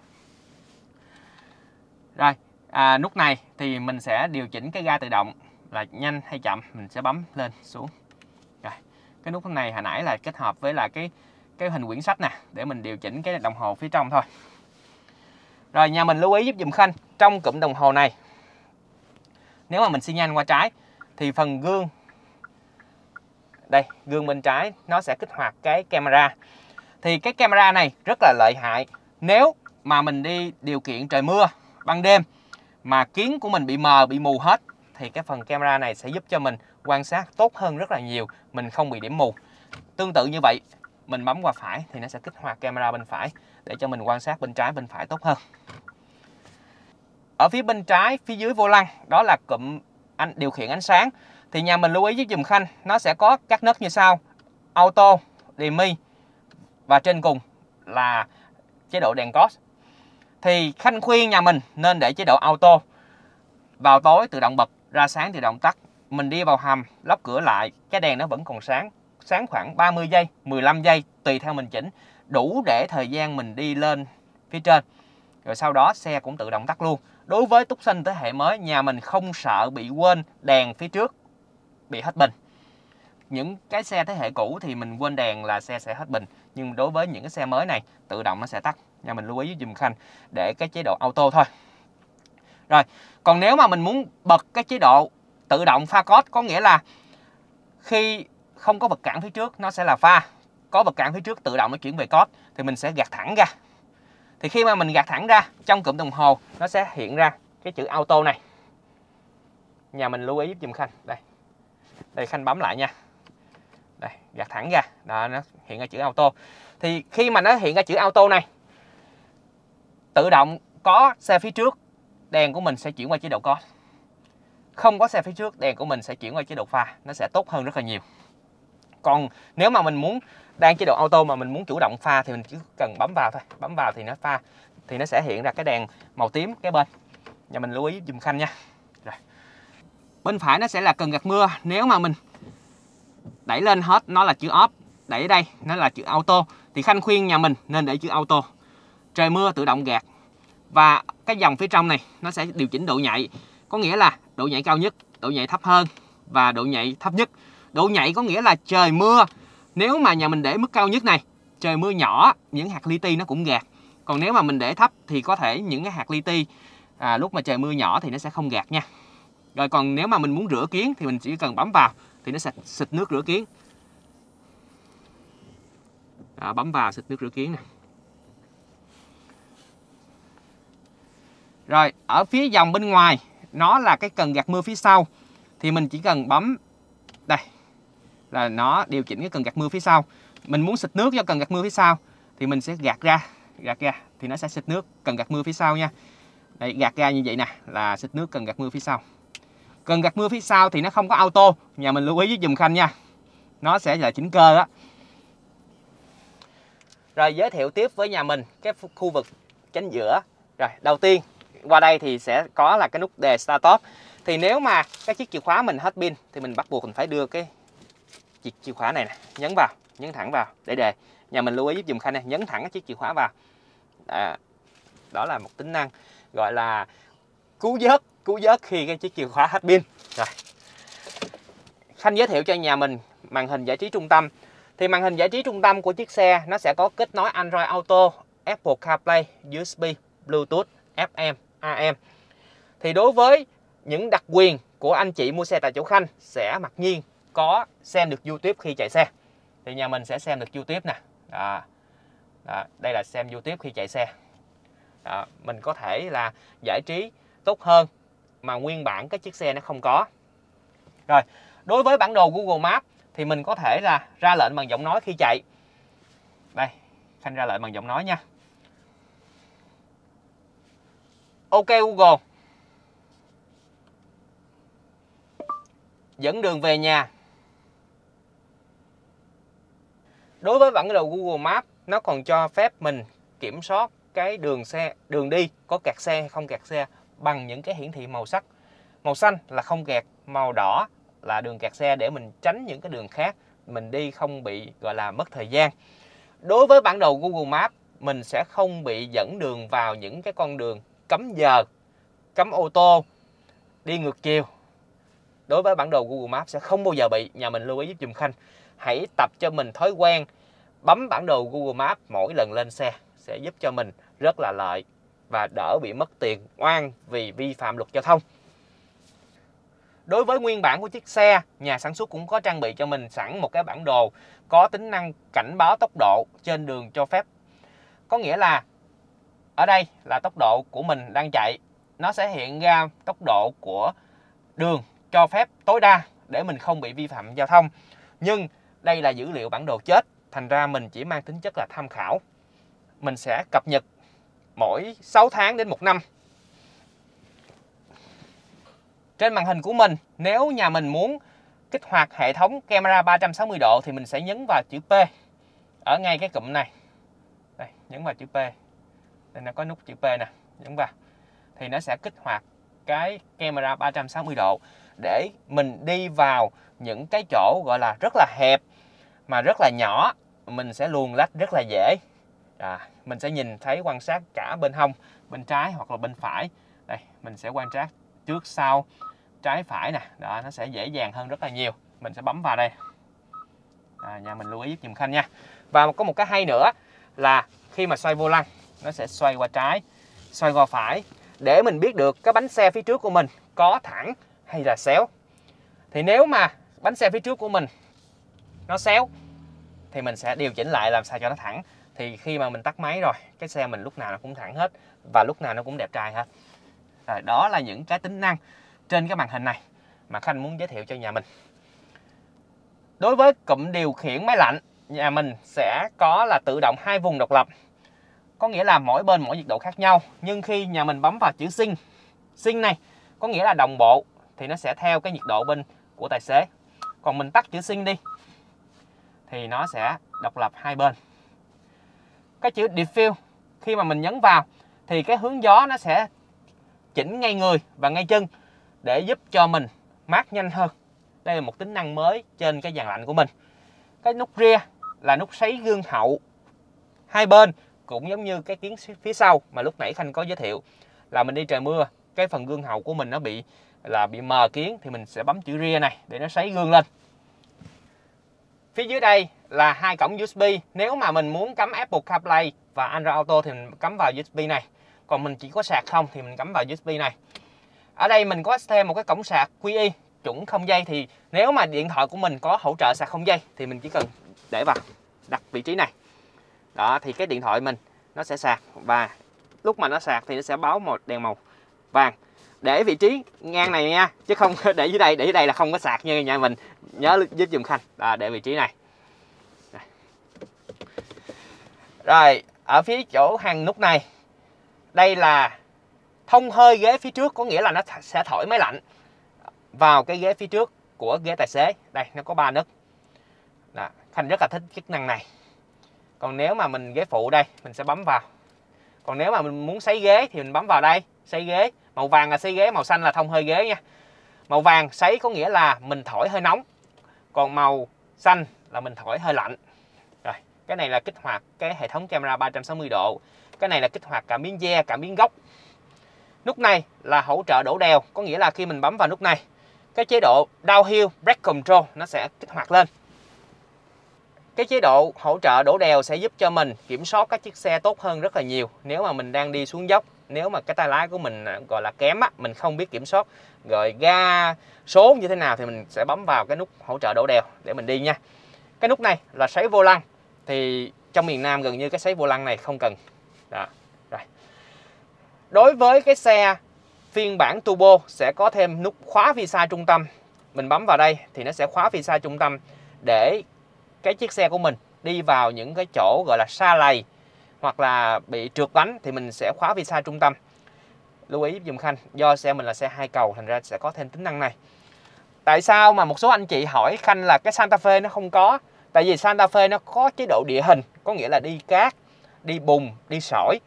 Rồi à, nút này thì mình sẽ điều chỉnh cái ga tự động là nhanh hay chậm mình sẽ bấm lên xuống. Rồi cái nút này hồi nãy là kết hợp với là cái cái hình quyển sách nè để mình điều chỉnh cái đồng hồ phía trong thôi. Rồi nhà mình lưu ý giúp dùm khanh trong cụm đồng hồ này nếu mà mình xi nhanh qua trái thì phần gương đây, gương bên trái, nó sẽ kích hoạt cái camera. Thì cái camera này rất là lợi hại. Nếu mà mình đi điều kiện trời mưa, ban đêm, mà kiến của mình bị mờ, bị mù hết, thì cái phần camera này sẽ giúp cho mình quan sát tốt hơn rất là nhiều, mình không bị điểm mù. Tương tự như vậy, mình bấm qua phải thì nó sẽ kích hoạt camera bên phải để cho mình quan sát bên trái, bên phải tốt hơn. Ở phía bên trái, phía dưới vô lăng, đó là cụm anh, điều khiển ánh sáng thì nhà mình lưu ý với dùm khanh, nó sẽ có các nấc như sau. Auto demi và trên cùng là chế độ đèn cos thì khanh khuyên nhà mình nên để chế độ auto vào tối tự động bật, ra sáng tự động tắt. Mình đi vào hầm lóc cửa lại, cái đèn nó vẫn còn sáng. Sáng khoảng 30 giây 15 giây, tùy theo mình chỉnh, đủ để thời gian mình đi lên phía trên. Rồi sau đó xe cũng tự động tắt luôn. Đối với túc xanh thế hệ mới, nhà mình không sợ bị quên đèn phía trước bị hết pin. Những cái xe thế hệ cũ thì mình quên đèn là xe sẽ hết pin, nhưng đối với những cái xe mới này, tự động nó sẽ tắt. Nha, mình lưu ý dùm khanh để cái chế độ auto thôi. Rồi, còn nếu mà mình muốn bật cái chế độ tự động pha code, có nghĩa là khi không có vật cản phía trước, nó sẽ là pha. Có vật cản phía trước tự động nó chuyển về code, thì mình sẽ gạt thẳng ra. Thì khi mà mình gạt thẳng ra, trong cụm đồng hồ nó sẽ hiện ra cái chữ auto này. Nhà mình lưu ý giúp dùm khanh. Đây đây khanh bấm lại nha. Đây, gạt thẳng ra. Đó, nó hiện ra chữ auto. Thì khi mà nó hiện ra chữ auto này, tự động có xe phía trước, đèn của mình sẽ chuyển qua chế độ có. Không có xe phía trước, đèn của mình sẽ chuyển qua chế độ pha. Nó sẽ tốt hơn rất là nhiều. Còn nếu mà mình muốn đang chế độ auto mà mình muốn chủ động pha thì mình chỉ cần bấm vào thôi. Bấm vào thì nó pha, thì nó sẽ hiện ra cái đèn màu tím cái bên. Nhà mình lưu ý dùm khanh nha bên phải nó sẽ là cần gạt mưa nếu mà mình đẩy lên hết nó là chữ off. Đẩy đây nó là chữ auto. Thì khanh khuyên nhà mình nên để chữ auto. Trời mưa tự động gạt. Và cái dòng phía trong này nó sẽ điều chỉnh độ nhạy. Có nghĩa là độ nhạy cao nhất độ nhạy thấp hơn và độ nhạy thấp nhất. Độ nhạy có nghĩa là trời mưa. Nếu mà nhà mình để mức cao nhất này trời mưa nhỏ những hạt li ti nó cũng gạt. Còn nếu mà mình để thấp thì có thể những cái hạt li ti à, lúc mà trời mưa nhỏ thì nó sẽ không gạt nha rồi còn nếu mà mình muốn rửa kiến thì mình chỉ cần bấm vào thì nó sẽ xịt nước rửa kiến. Đó, bấm vào xịt nước rửa kiến này. rồi ở phía dòng bên ngoài nó là cái cần gạt mưa phía sau thì mình chỉ cần bấm đây. Là nó điều chỉnh cái cần gạt mưa phía sau. Mình muốn xịt nước cho cần gạt mưa phía sau thì mình sẽ gạt ra gạt ra thì nó sẽ xịt nước cần gạt mưa phía sau nha. Đây gạt ra như vậy nè là xịt nước cần gạt mưa phía sau cần gạt mưa phía sau thì nó không có auto. Nhà mình lưu ý với dùm khanh nha. Nó sẽ là chỉnh cơ á rồi giới thiệu tiếp với nhà mình cái khu vực chánh giữa. Rồi đầu tiên qua đây thì sẽ có là cái nút đề start stop thì nếu mà cái chiếc chìa khóa mình hết pin thì mình bắt buộc mình phải đưa cái chiếc chìa khóa này nè nhấn vào nhấn thẳng vào để đề. Nhà mình lưu ý giúp dùm khanh này nhấn thẳng cái chiếc chìa khóa vào. À, đó là một tính năng gọi là cứu vớt cứu vớt khi cái chiếc chìa khóa hết pin rồi khanh giới thiệu cho nhà mình màn hình giải trí trung tâm thì màn hình giải trí trung tâm của chiếc xe nó sẽ có kết nối Android Auto, Apple CarPlay USB Bluetooth FM AM thì đối với những đặc quyền của anh chị mua xe tại chỗ Khanh sẽ mặc nhiên có xem được YouTube khi chạy xe thì nhà mình sẽ xem được YouTube nè đó. Đó. đây là xem YouTube khi chạy xe đó. mình có thể là giải trí tốt hơn mà nguyên bản cái chiếc xe nó không có. Rồi, đối với bản đồ Google Maps thì mình có thể là ra lệnh bằng giọng nói khi chạy. Đây, khanh ra lệnh bằng giọng nói nha. Ok, Google. Dẫn đường về nhà. Đối với bản đồ Google Maps, nó còn cho phép mình kiểm soát cái đường xe, đường đi, có kẹt xe hay không kẹt xe bằng những cái hiển thị màu sắc. Màu xanh là không kẹt, màu đỏ là đường kẹt xe để mình tránh những cái đường khác, mình đi không bị, gọi là, mất thời gian. Đối với bản đồ Google Maps, mình sẽ không bị dẫn đường vào những cái con đường cấm giờ, cấm ô tô, đi ngược chiều. Đối với bản đồ Google Maps sẽ không bao giờ bị, nhà mình lưu ý giúp dùm khanh. Hãy tập cho mình thói quen bấm bản đồ Google Maps mỗi lần lên xe, sẽ giúp cho mình rất là lợi và đỡ bị mất tiền oan vì vi phạm luật giao thông. Đối với nguyên bản của chiếc xe, nhà sản xuất cũng có trang bị cho mình sẵn một cái bản đồ có tính năng cảnh báo tốc độ trên đường cho phép. Có nghĩa là ở đây là tốc độ của mình đang chạy. Nó sẽ hiện ra tốc độ của đường cho phép tối đa để mình không bị vi phạm giao thông. Nhưng đây là dữ liệu bản đồ chết, thành ra mình chỉ mang tính chất là tham khảo. Mình sẽ cập nhật mỗi 6 tháng đến một năm. Trên màn hình của mình, nếu nhà mình muốn kích hoạt hệ thống camera 360 độ thì mình sẽ nhấn vào chữ P ở ngay cái cụm này. Đây, nhấn vào chữ P. Đây, nó có nút chữ P nè, nhấn vào. Thì nó sẽ kích hoạt cái camera 360 độ để mình đi vào những cái chỗ gọi là rất là hẹp mà rất là nhỏ, mình sẽ luồn lách rất là dễ à, mình sẽ nhìn thấy quan sát cả bên hông bên trái hoặc là bên phải. Đây mình sẽ quan sát trước sau trái phải nè. Đó nó sẽ dễ dàng hơn rất là nhiều. Mình sẽ bấm vào đây. À, nhà mình lưu ý giúp dùm khanh nha. Và có một cái hay nữa là khi mà xoay vô lăng nó sẽ xoay qua trái xoay qua phải để mình biết được cái bánh xe phía trước của mình có thẳng hay là xéo. Thì nếu mà bánh xe phía trước của mình nó xéo thì mình sẽ điều chỉnh lại làm sao cho nó thẳng thì khi mà mình tắt máy rồi cái xe mình lúc nào nó cũng thẳng hết và lúc nào nó cũng đẹp trai hết rồi, đó là những cái tính năng trên cái màn hình này mà Khanh muốn giới thiệu cho nhà mình. Đối với cụm điều khiển máy lạnh nhà mình sẽ có là tự động hai vùng độc lập. Có nghĩa là mỗi bên mỗi nhiệt độ khác nhau nhưng khi nhà mình bấm vào chữ sinh sinh này có nghĩa là đồng bộ thì nó sẽ theo cái nhiệt độ bên của tài xế. Còn mình tắt chữ sinh đi thì nó sẽ độc lập hai bên cái chữ diffuse khi mà mình nhấn vào, thì cái hướng gió nó sẽ chỉnh ngay người và ngay chân để giúp cho mình mát nhanh hơn. Đây là một tính năng mới trên cái dàn lạnh của mình. Cái nút rear là nút sấy gương hậu. Hai bên cũng giống như cái kiến phía sau mà lúc nãy khanh có giới thiệu, là mình đi trời mưa, cái phần gương hậu của mình nó bị, là bị mờ kiến thì mình sẽ bấm chữ rear này để nó sấy gương lên phía dưới đây là hai cổng USB nếu mà mình muốn cắm Apple CarPlay và Android Auto thì mình cắm vào USB này. Còn mình chỉ có sạc không thì mình cắm vào USB này. Ở đây mình có thêm một cái cổng sạc QI chuẩn không dây. Thì nếu mà điện thoại của mình có hỗ trợ sạc không dây thì mình chỉ cần để vào, đặt vị trí này. Đó, thì cái điện thoại mình nó sẽ sạc và lúc mà nó sạc thì nó sẽ báo một đèn màu vàng để vị trí ngang này nha chứ không để dưới đây để dưới đây là không có sạc như nhà mình. Nhớ giúp dùm khanh. Là để vị trí này. Rồi ở phía chỗ hàng nút này đây là thông hơi ghế phía trước có nghĩa là nó sẽ thổi máy lạnh vào cái ghế phía trước của ghế tài xế. Đây nó có ba nấc. Đó, khanh rất là thích chức năng này. Còn nếu mà mình ghế phụ đây mình sẽ bấm vào. Còn nếu mà mình muốn sấy ghế thì mình bấm vào đây sấy ghế màu vàng là sấy ghế, màu xanh là thông hơi ghế nha. Màu vàng, sấy có nghĩa là mình thổi hơi nóng. Còn màu xanh là mình thổi hơi lạnh. Rồi, cái này là kích hoạt cái hệ thống camera 360 độ. Cái này là kích hoạt cảm biến da cảm biến góc nút này là hỗ trợ đổ đèo, có nghĩa là khi mình bấm vào nút này, cái chế độ downhill brake control nó sẽ kích hoạt lên. Cái chế độ hỗ trợ đổ đèo sẽ giúp cho mình kiểm soát các chiếc xe tốt hơn rất là nhiều nếu mà mình đang đi xuống dốc nếu mà cái tay lái của mình à, gọi là, kém á, mình không biết kiểm soát, rồi ga số như thế nào thì mình sẽ bấm vào cái nút hỗ trợ đổ đèo để mình đi nha. Cái nút này là sấy vô lăng, thì trong miền Nam gần như cái sấy vô lăng này không cần. Đó, rồi. Đối với cái xe phiên bản turbo sẽ có thêm nút khóa visa trung tâm. Mình bấm vào đây thì nó sẽ khóa visa trung tâm để cái chiếc xe của mình đi vào những cái chỗ gọi là xa lầy hoặc là bị trượt bánh thì mình sẽ khóa visa trung tâm. Lưu ý dùm khanh, do xe mình là xe hai cầu, thành ra sẽ có thêm tính năng này. Tại sao mà một số anh chị hỏi khanh là cái Santa Fe nó không có? Tại vì Santa Fe nó có chế độ địa hình, có nghĩa là đi cát, đi bùn, đi sỏi,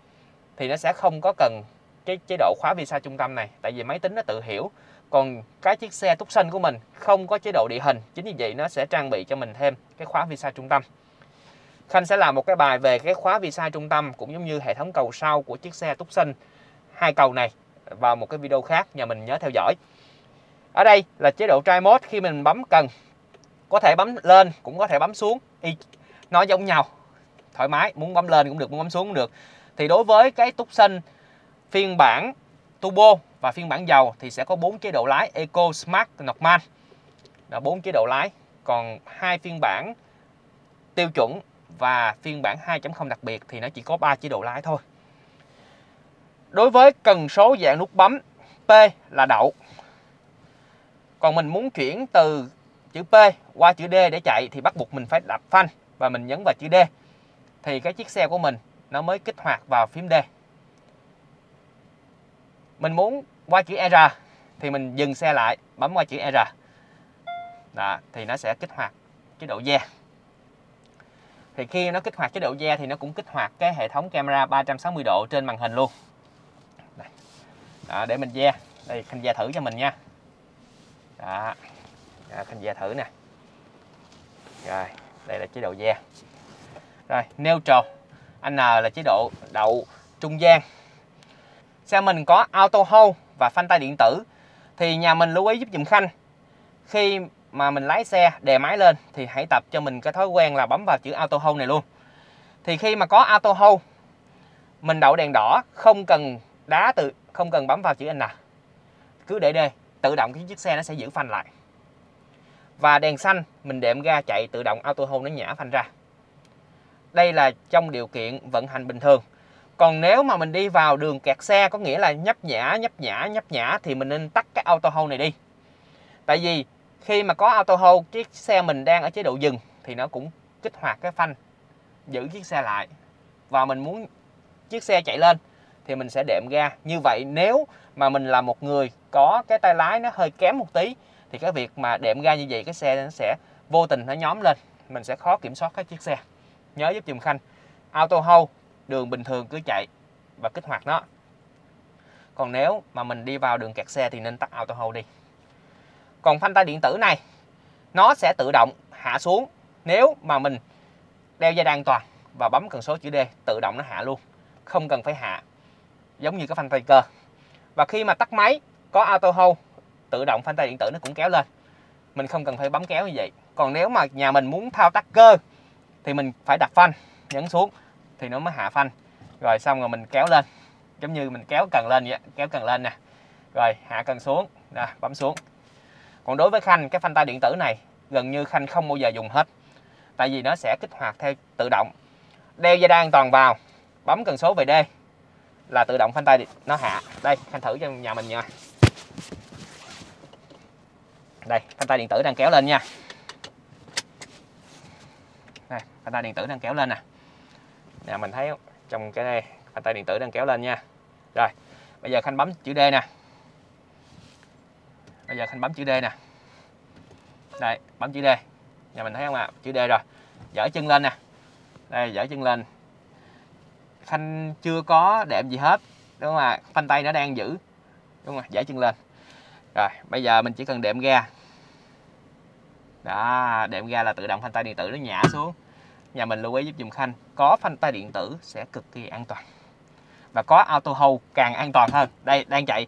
thì nó sẽ không có cần cái chế độ khóa visa trung tâm này, tại vì máy tính nó tự hiểu. Còn cái chiếc xe túc xanh của mình không có chế độ địa hình, chính vì vậy nó sẽ trang bị cho mình thêm cái khóa visa trung tâm. Khanh sẽ làm một cái bài về cái khóa visa trung tâm cũng giống như hệ thống cầu sau của chiếc xe tucson hai cầu này vào một cái video khác nhà mình nhớ theo dõi. Ở đây là chế độ try mode khi mình bấm cần. Có thể bấm lên cũng có thể bấm xuống. Nó giống nhau. Thoải mái muốn bấm lên cũng được muốn bấm xuống cũng được. Thì đối với cái tucson phiên bản turbo và phiên bản dầu thì sẽ có bốn chế độ lái Eco, Smart, Normal. Là bốn chế độ lái. Còn hai phiên bản tiêu chuẩn và phiên bản 2.0 đặc biệt thì nó chỉ có 3 chế độ lái thôi. Đối với cần số dạng nút bấm P là đậu. Còn mình muốn chuyển từ chữ P qua chữ D để chạy thì bắt buộc mình phải đạp phanh và mình nhấn vào chữ D. Thì cái chiếc xe của mình nó mới kích hoạt vào phím D. Mình muốn qua chữ R thì mình dừng xe lại bấm qua chữ R. Đó, thì nó sẽ kích hoạt chế độ da thì khi nó kích hoạt chế độ da thì nó cũng kích hoạt cái hệ thống camera 360 độ trên màn hình luôn. Đây. Đó, để mình da. Đây khanh da thử cho mình nha. Đó, đó khanh da thử nè. Rồi đây là chế độ da. Rồi neutral. Anh N là chế độ đậu trung gian. Xe mình có auto hold và phanh tay điện tử. Thì nhà mình lưu ý giúp dùm khanh. Khi mà mình lái xe, đè máy lên thì hãy tập cho mình cái thói quen là bấm vào chữ auto hold này luôn. Thì khi mà có auto hold, mình đậu đèn đỏ, không cần đá tự, không cần bấm vào chữ N. Cứ để D, tự động cái chiếc xe nó sẽ giữ phanh lại. Và đèn xanh, mình đệm ga chạy tự động auto hold nó nhả phanh ra. Đây là trong điều kiện vận hành bình thường. Còn nếu mà mình đi vào đường kẹt xe, có nghĩa là nhấp nhả nhấp nhả nhấp nhả, thì mình nên tắt cái auto hold này đi. Tại vì khi mà có auto hold, chiếc xe mình đang ở chế độ dừng, thì nó cũng kích hoạt cái phanh, giữ chiếc xe lại. Và mình muốn chiếc xe chạy lên, thì mình sẽ đệm ga. Như vậy, nếu mà mình là một người có cái tay lái nó hơi kém một tí, thì cái việc mà đệm ga như vậy, cái xe nó sẽ vô tình nó nhóm lên. Mình sẽ khó kiểm soát cái chiếc xe. Nhớ giúp dùm khanh, auto hold, đường bình thường cứ chạy và kích hoạt nó. Còn nếu mà mình đi vào đường kẹt xe thì nên tắt auto hold đi còn phanh tay điện tử này, nó sẽ tự động hạ xuống nếu mà mình đeo dây đai an toàn và bấm cần số chữ D, tự động nó hạ luôn. Không cần phải hạ, giống như cái phanh tay cơ và khi mà tắt máy, có auto hold, tự động phanh tay điện tử nó cũng kéo lên. Mình không cần phải bấm kéo như vậy. Còn nếu mà nhà mình muốn thao tác cơ, thì mình phải đặt phanh nhấn xuống, thì nó mới hạ phanh. Rồi xong rồi mình kéo lên, giống như mình kéo cần lên vậy kéo cần lên nè. Rồi hạ cần xuống, nè, bấm xuống còn đối với khanh, cái phanh tay điện tử này gần như khanh không bao giờ dùng hết. Tại vì nó sẽ kích hoạt theo tự động. Đeo dây đai an toàn vào, bấm cần số về D là tự động phanh tay nó hạ. Đây, khanh thử cho nhà mình nha. Đây, phanh tay điện tử đang kéo lên nha. Đây, phanh tay điện tử đang kéo lên nè. Nè mình thấy trong cái này, phanh tay điện tử đang kéo lên nha. Rồi, bây giờ khanh bấm chữ D nè bây giờ khanh bấm chữ D nè. Đây, bấm chữ D. Nhà mình thấy không ạ? À? chữ D rồi. Dở chân lên nè. Đây, dở chân lên. Khanh chưa có đệm gì hết, đúng không ạ? Phanh tay nó đang giữ. Đúng không dở chân lên. Rồi, bây giờ mình chỉ cần đệm ga. Đó, đệm ga là tự động phanh tay điện tử nó nhả xuống. Nhà mình lưu ý giúp dùm khanh, có phanh tay điện tử sẽ cực kỳ an toàn. Và có auto hold càng an toàn hơn. Đây, đang chạy.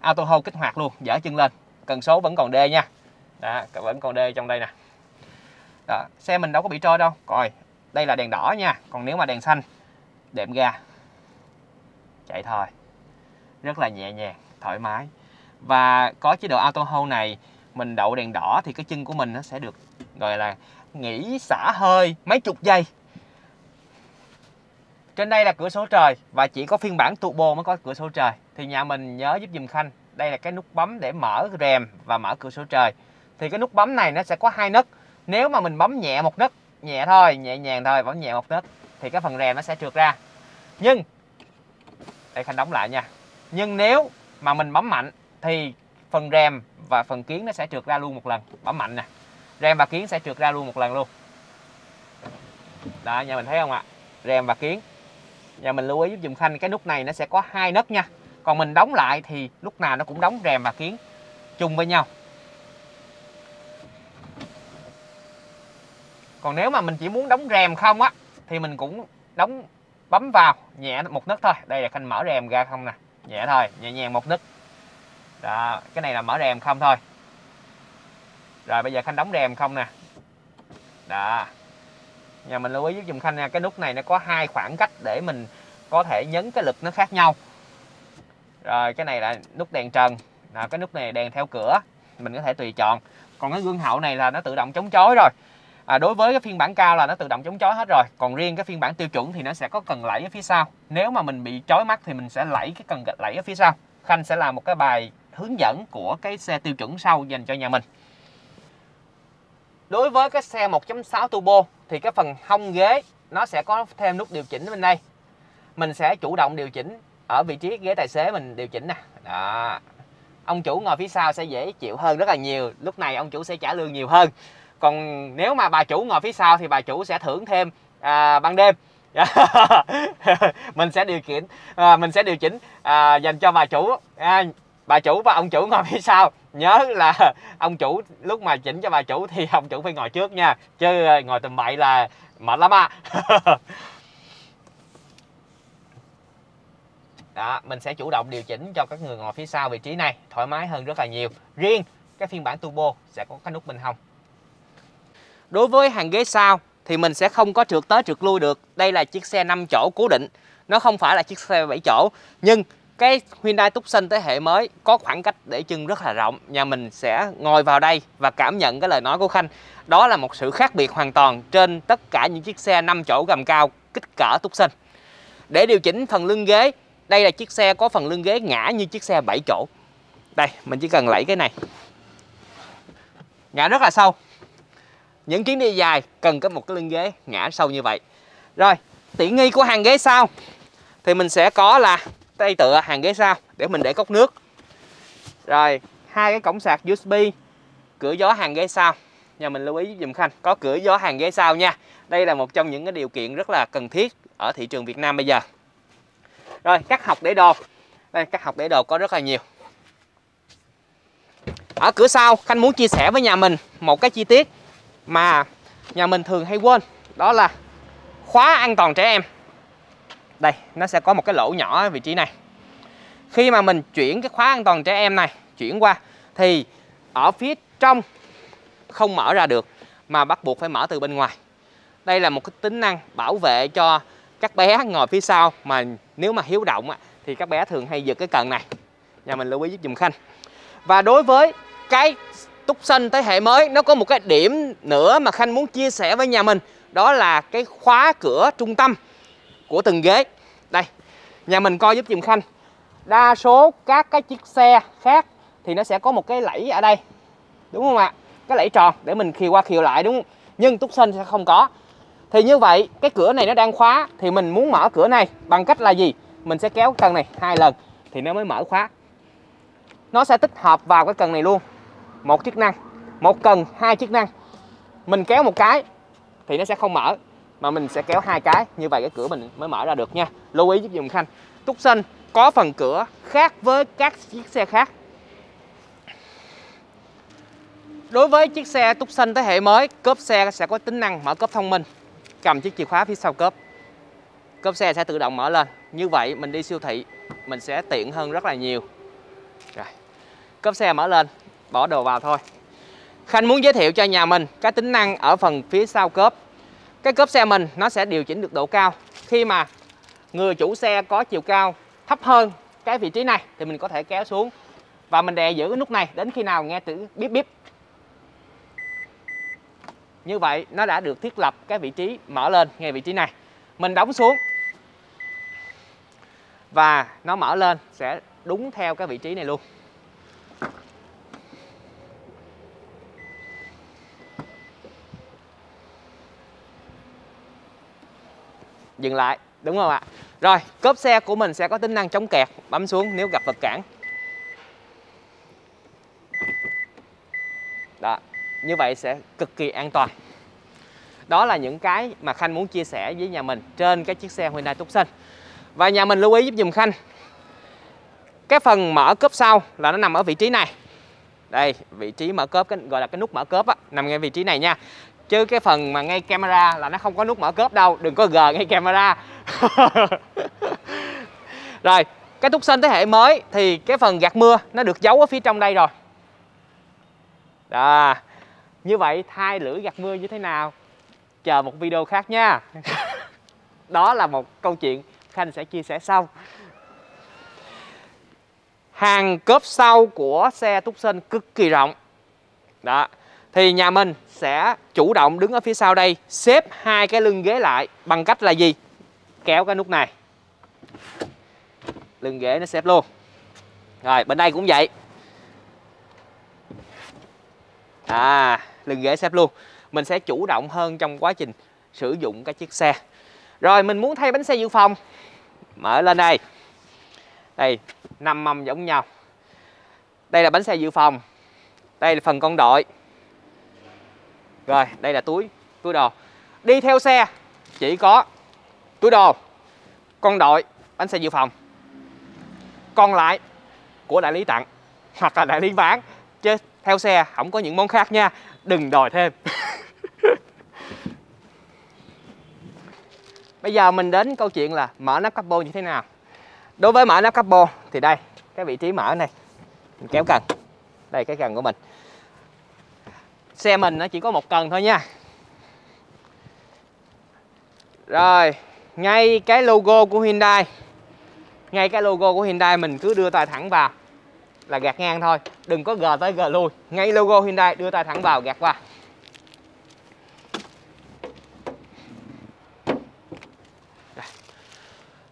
Auto hold kích hoạt luôn, dở chân lên cần số vẫn còn D nha. Đó vẫn còn D trong đây nè. Đó, xe mình đâu có bị trôi đâu. Coi đây là đèn đỏ nha. Còn nếu mà đèn xanh đệm ga. Chạy thôi. Rất là nhẹ nhàng thoải mái. Và có chế độ auto hold này mình đậu đèn đỏ thì cái chân của mình nó sẽ được gọi là nghỉ xả hơi mấy chục giây. Trên đây là cửa sổ trời và chỉ có phiên bản turbo mới có cửa sổ trời. Thì nhà mình nhớ giúp dùm khanh đây là cái nút bấm để mở rèm và mở cửa sổ trời. Thì cái nút bấm này nó sẽ có hai nấc. Nếu mà mình bấm nhẹ một nấc, nhẹ thôi, nhẹ nhàng thôi, bấm nhẹ một nấc, thì cái phần rèm nó sẽ trượt ra. Nhưng đây khanh đóng lại nha. Nhưng nếu mà mình bấm mạnh, thì phần rèm và phần kiến nó sẽ trượt ra luôn một lần. Bấm mạnh nè. Rèm và kiến sẽ trượt ra luôn một lần luôn. Đó, nhà mình thấy không ạ? Rèm và kiến. Nhà mình lưu ý giúp dùm khanh, cái nút này nó sẽ có hai nấc nha còn mình đóng lại thì lúc nào nó cũng đóng rèm và kiến. Chung với nhau. Còn nếu mà mình chỉ muốn đóng rèm không á, thì mình cũng đóng, bấm vào, nhẹ một nấc thôi. Đây là khanh mở rèm ra không nè. Nhẹ thôi, nhẹ nhàng một nấc. Đó, cái này là mở rèm không thôi. Rồi, bây giờ khanh đóng rèm không nè. Đó. Nhà mình lưu ý giúp dùm khanh nha, cái nút này nó có hai khoảng cách để mình có thể nhấn cái lực nó khác nhau rồi cái này là nút đèn trần. Là cái nút này đèn theo cửa. Mình có thể tùy chọn. Còn cái gương hậu này là nó tự động chống chói rồi. À, đối với cái phiên bản cao là nó tự động chống chói hết rồi. Còn riêng cái phiên bản tiêu chuẩn thì nó sẽ có cần lẫy ở phía sau. Nếu mà mình bị chói mắt thì mình sẽ lẫy cái cần lẫy ở phía sau. Khanh sẽ làm một cái bài hướng dẫn của cái xe tiêu chuẩn sau dành cho nhà mình. Đối với cái xe 1.6 turbo thì cái phần hông ghế nó sẽ có thêm nút điều chỉnh bên đây. Mình sẽ chủ động điều chỉnh ở vị trí ghế tài xế mình điều chỉnh nè. Đó. Ông chủ ngồi phía sau sẽ dễ chịu hơn rất là nhiều. Lúc này ông chủ sẽ trả lương nhiều hơn. Còn nếu mà bà chủ ngồi phía sau thì bà chủ sẽ thưởng thêm à, ban đêm. Mình sẽ điều khiển à, mình sẽ điều chỉnh à, dành cho bà chủ. À, bà chủ và ông chủ ngồi phía sau. Nhớ là ông chủ lúc mà chỉnh cho bà chủ thì ông chủ phải ngồi trước nha. Chứ à, ngồi tầm bậy là mệt lắm à đó, mình sẽ chủ động điều chỉnh cho các người ngồi phía sau vị trí này, thoải mái hơn rất là nhiều. Riêng cái phiên bản turbo sẽ có cái nút bên hông. Đối với hàng ghế sau thì mình sẽ không có trượt tới trượt lui được. Đây là chiếc xe 5 chỗ cố định. Nó không phải là chiếc xe 7 chỗ, nhưng cái Hyundai Tucson thế hệ mới có khoảng cách để chân rất là rộng. Nhà mình sẽ ngồi vào đây và cảm nhận cái lời nói của Khanh. Đó là một sự khác biệt hoàn toàn trên tất cả những chiếc xe 5 chỗ gầm cao kích cỡ Tucson. Để điều chỉnh phần lưng ghế đây là chiếc xe có phần lưng ghế ngã như chiếc xe 7 chỗ. Đây, mình chỉ cần lấy cái này. Ngã rất là sâu. Những chuyến đi dài cần có một cái lưng ghế ngã sâu như vậy. Rồi, tiện nghi của hàng ghế sau. Thì mình sẽ có là tay tựa hàng ghế sau để mình để cốc nước. Rồi, hai cái cổng sạc USB cửa gió hàng ghế sau. Nhà mình lưu ý dùm khanh, có cửa gió hàng ghế sau nha. Đây là một trong những cái điều kiện rất là cần thiết ở thị trường Việt Nam bây giờ rồi các học để đồ. Đây các học để đồ có rất là nhiều. Ở cửa sau, khanh muốn chia sẻ với nhà mình một cái chi tiết mà nhà mình thường hay quên, đó là khóa an toàn trẻ em. Đây, nó sẽ có một cái lỗ nhỏ ở vị trí này. Khi mà mình chuyển cái khóa an toàn trẻ em này, chuyển qua, thì ở phía trong không mở ra được, mà bắt buộc phải mở từ bên ngoài. Đây là một cái tính năng bảo vệ cho các bé ngồi phía sau mà nếu mà hiếu động thì các bé thường hay giật cái cần này. Nhà mình lưu ý giúp dùm khanh. Và đối với cái túc xanh thế hệ mới, nó có một cái điểm nữa mà khanh muốn chia sẻ với nhà mình, đó là cái khóa cửa trung tâm của từng ghế. Đây, nhà mình coi giúp dùm khanh. Đa số các cái chiếc xe khác thì nó sẽ có một cái lẫy ở đây, đúng không ạ? Cái lẫy tròn để mình khiều qua khiều lại, đúng không? Nhưng túc xanh sẽ không có thì như vậy, cái cửa này nó đang khóa, thì mình muốn mở cửa này. Bằng cách là gì? Mình sẽ kéo cần này hai lần, thì nó mới mở khóa. Nó sẽ tích hợp vào cái cần này luôn. Một chức năng, một cần, hai chức năng. Mình kéo một cái, thì nó sẽ không mở, mà mình sẽ kéo hai cái. Như vậy cái cửa mình mới mở ra được nha. Lưu ý giúp dùng khanh. Túc xanh có phần cửa khác với các chiếc xe khác. Đối với chiếc xe túc xanh thế hệ mới, cốp xe sẽ có tính năng mở cốp thông minh cầm chiếc chìa khóa phía sau cốp. Cốp xe sẽ tự động mở lên. Như vậy, mình đi siêu thị, mình sẽ tiện hơn rất là nhiều. Rồi. Cốp xe mở lên, bỏ đồ vào thôi. Khanh muốn giới thiệu cho nhà mình cái tính năng ở phần phía sau cốp. Cái cốp xe mình, nó sẽ điều chỉnh được độ cao. Khi mà người chủ xe có chiều cao thấp hơn cái vị trí này, thì mình có thể kéo xuống. Và mình đè giữ cái nút này đến khi nào nghe tiếng bíp bíp như vậy, nó đã được thiết lập cái vị trí mở lên ngay vị trí này. Mình đóng xuống. Và nó mở lên sẽ đúng theo cái vị trí này luôn. Dừng lại, đúng không ạ? Rồi, cốp xe của mình sẽ có tính năng chống kẹt, bấm xuống nếu gặp vật cản. Đó như vậy sẽ cực kỳ an toàn. Đó là những cái mà Khanh muốn chia sẻ với nhà mình trên cái chiếc xe Hyundai Tucson. Và nhà mình lưu ý giúp dùm Khanh cái phần mở cốp sau là nó nằm ở vị trí này. Đây vị trí mở cốp cái, gọi là cái nút mở cốp á, nằm ngay vị trí này nha. Chứ cái phần mà ngay camera là nó không có nút mở cốp đâu đừng có gờ ngay camera. Rồi cái Tucson thế hệ mới thì cái phần gạt mưa nó được giấu ở phía trong đây rồi. Đó như vậy thay lưỡi gạt mưa như thế nào? Chờ một video khác nha. Đó là một câu chuyện khanh sẽ chia sẻ sau. Hàng cốp sau của xe Tucson cực kỳ rộng. Đó thì nhà mình sẽ chủ động đứng ở phía sau đây xếp hai cái lưng ghế lại bằng cách là gì? Kéo cái nút này. Lưng ghế nó xếp luôn. Rồi bên đây cũng vậy à lưng ghế xếp luôn. Mình sẽ chủ động hơn trong quá trình sử dụng cái chiếc xe. Rồi, mình muốn thay bánh xe dự phòng. Mở lên đây. Đây, năm mâm giống nhau. Đây là bánh xe dự phòng. Đây là phần con đội. Rồi, đây là túi túi đồ. Đi theo xe, chỉ có túi đồ, con đội, bánh xe dự phòng. Còn lại của đại lý tặng, hoặc là đại lý bán, chứ theo xe, không có những món khác nha. Đừng đòi thêm. Bây giờ mình đến câu chuyện là mở nắp capo như thế nào. Đối với mở nắp capo thì đây, cái vị trí mở này. Mình kéo cần. Đây, cái cần của mình. Xe mình nó chỉ có một cần thôi nha. Rồi, ngay cái logo của Hyundai. Ngay cái logo của Hyundai mình cứ đưa tay thẳng vào là gạt ngang thôi. Đừng có gờ tới gờ lui. Ngay logo Hyundai đưa tay thẳng vào, gạt qua.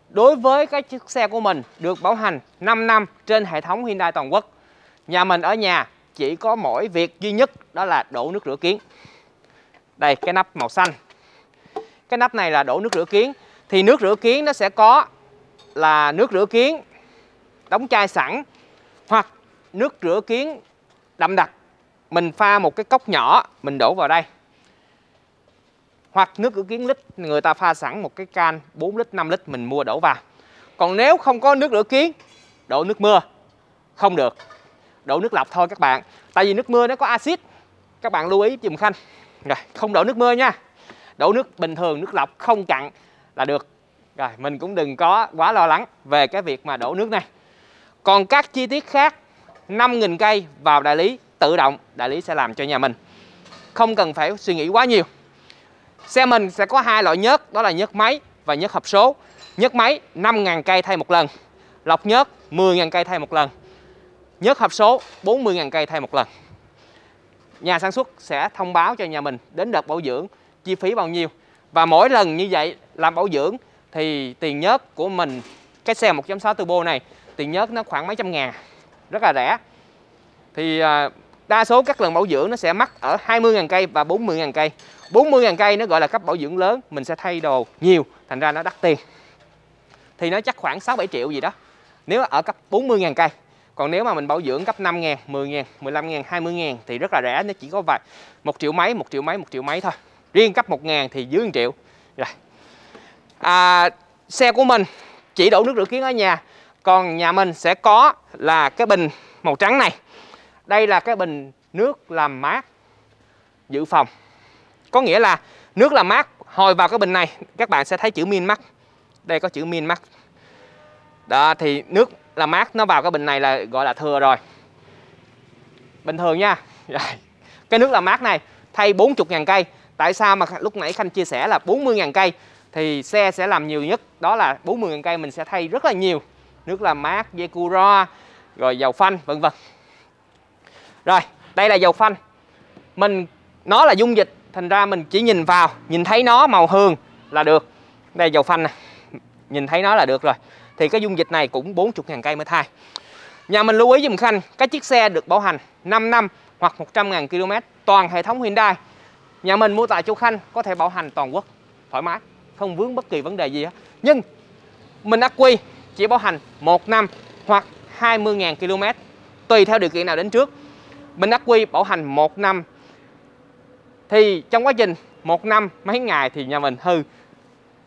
Đối với cái chiếc xe của mình được bảo hành 5 năm trên hệ thống Hyundai toàn quốc, Nhà mình ở nhà chỉ có mỗi việc duy nhất đó là đổ nước rửa kiến. Đây, cái nắp màu xanh. Cái nắp này là đổ nước rửa kiến. Thì nước rửa kiến nó sẽ có là nước rửa kiến đóng chai sẵn hoặc nước rửa kiến, đậm đặc. Mình pha một cái cốc nhỏ, mình đổ vào đây. Hoặc nước rửa kiến lít, người ta pha sẵn một cái can 4 lít 5 lít, mình mua đổ vào. Còn nếu không có nước rửa kiến, đổ nước mưa. Không được. Đổ nước lọc thôi các bạn. Tại vì nước mưa nó có axit. Các bạn lưu ý dùm khanh. Rồi, không đổ nước mưa nha. Đổ nước bình thường, nước lọc không cặn là được. Rồi, mình cũng đừng có quá lo lắng về cái việc mà đổ nước này còn các chi tiết khác 5.000 cây vào đại lý, tự động đại lý sẽ làm cho nhà mình. Không cần phải suy nghĩ quá nhiều. Xe mình sẽ có hai loại nhớt, đó là nhớt máy và nhớt hộp số. Nhớt máy 5.000 cây thay một lần. Lọc nhớt 10.000 cây thay một lần. Nhớt hộp số 40.000 cây thay một lần. Nhà sản xuất sẽ thông báo cho nhà mình đến đợt bảo dưỡng, chi phí bao nhiêu. Và mỗi lần như vậy làm bảo dưỡng thì tiền nhớt của mình, cái xe 1.6 turbo này tiền nhớt nó khoảng mấy trăm ngàn rất là rẻ. Thì à, đa số các lần bảo dưỡng nó sẽ mắc ở 20.000 cây và 40.000 cây. 40.000 cây nó gọi là cấp bảo dưỡng lớn mình sẽ thay đồ nhiều thành ra nó đắt tiền. Thì nó chắc khoảng 6-7 triệu gì đó nếu ở cấp 40.000 cây. Còn nếu mà mình bảo dưỡng cấp 5 ngàn, 10 ngàn, 15 ngàn, 20 ngàn thì rất là rẻ nó chỉ có vài 1 triệu mấy, 1 triệu mấy, 1 triệu mấy thôi. Riêng cấp 1 ngàn thì dưới 1 triệu. Rồi. À, xe của mình chỉ đổ nước rửa kiến ở nhà còn nhà mình sẽ có là cái bình màu trắng này. Đây là cái bình nước làm mát dự phòng. Có nghĩa là nước làm mát hồi vào cái bình này, các bạn sẽ thấy chữ min mắt. Đây có chữ min mắt. Đó, thì nước làm mát nó vào cái bình này là gọi là thừa rồi. Bình thường nha. Cái nước làm mát này thay 40.000 cây. Tại sao mà lúc nãy Khanh chia sẻ là 40.000 cây? Thì xe sẽ làm nhiều nhất, đó là 40.000 cây mình sẽ thay rất là nhiều nước làm mát, dây curo rồi dầu phanh, vân vân. Rồi, đây là dầu phanh. Mình, nó là dung dịch, thành ra mình chỉ nhìn vào, nhìn thấy nó màu hương là được. Đây dầu phanh nè. Nhìn thấy nó là được rồi. Thì cái dung dịch này cũng 40.000 cây mới thay. Nhà mình lưu ý dùm Khanh cái chiếc xe được bảo hành 5 năm hoặc 100.000 km, toàn hệ thống Hyundai. Nhà mình mua tại Châu Khanh có thể bảo hành toàn quốc, thoải mái, không vướng bất kỳ vấn đề gì hết. Nhưng, mình ắc quy chỉ bảo hành 1 năm hoặc 20.000 km tùy theo điều kiện nào đến trước. Bình ắc quy bảo hành 1 năm. Thì trong quá trình một năm mấy ngày thì nhà mình hư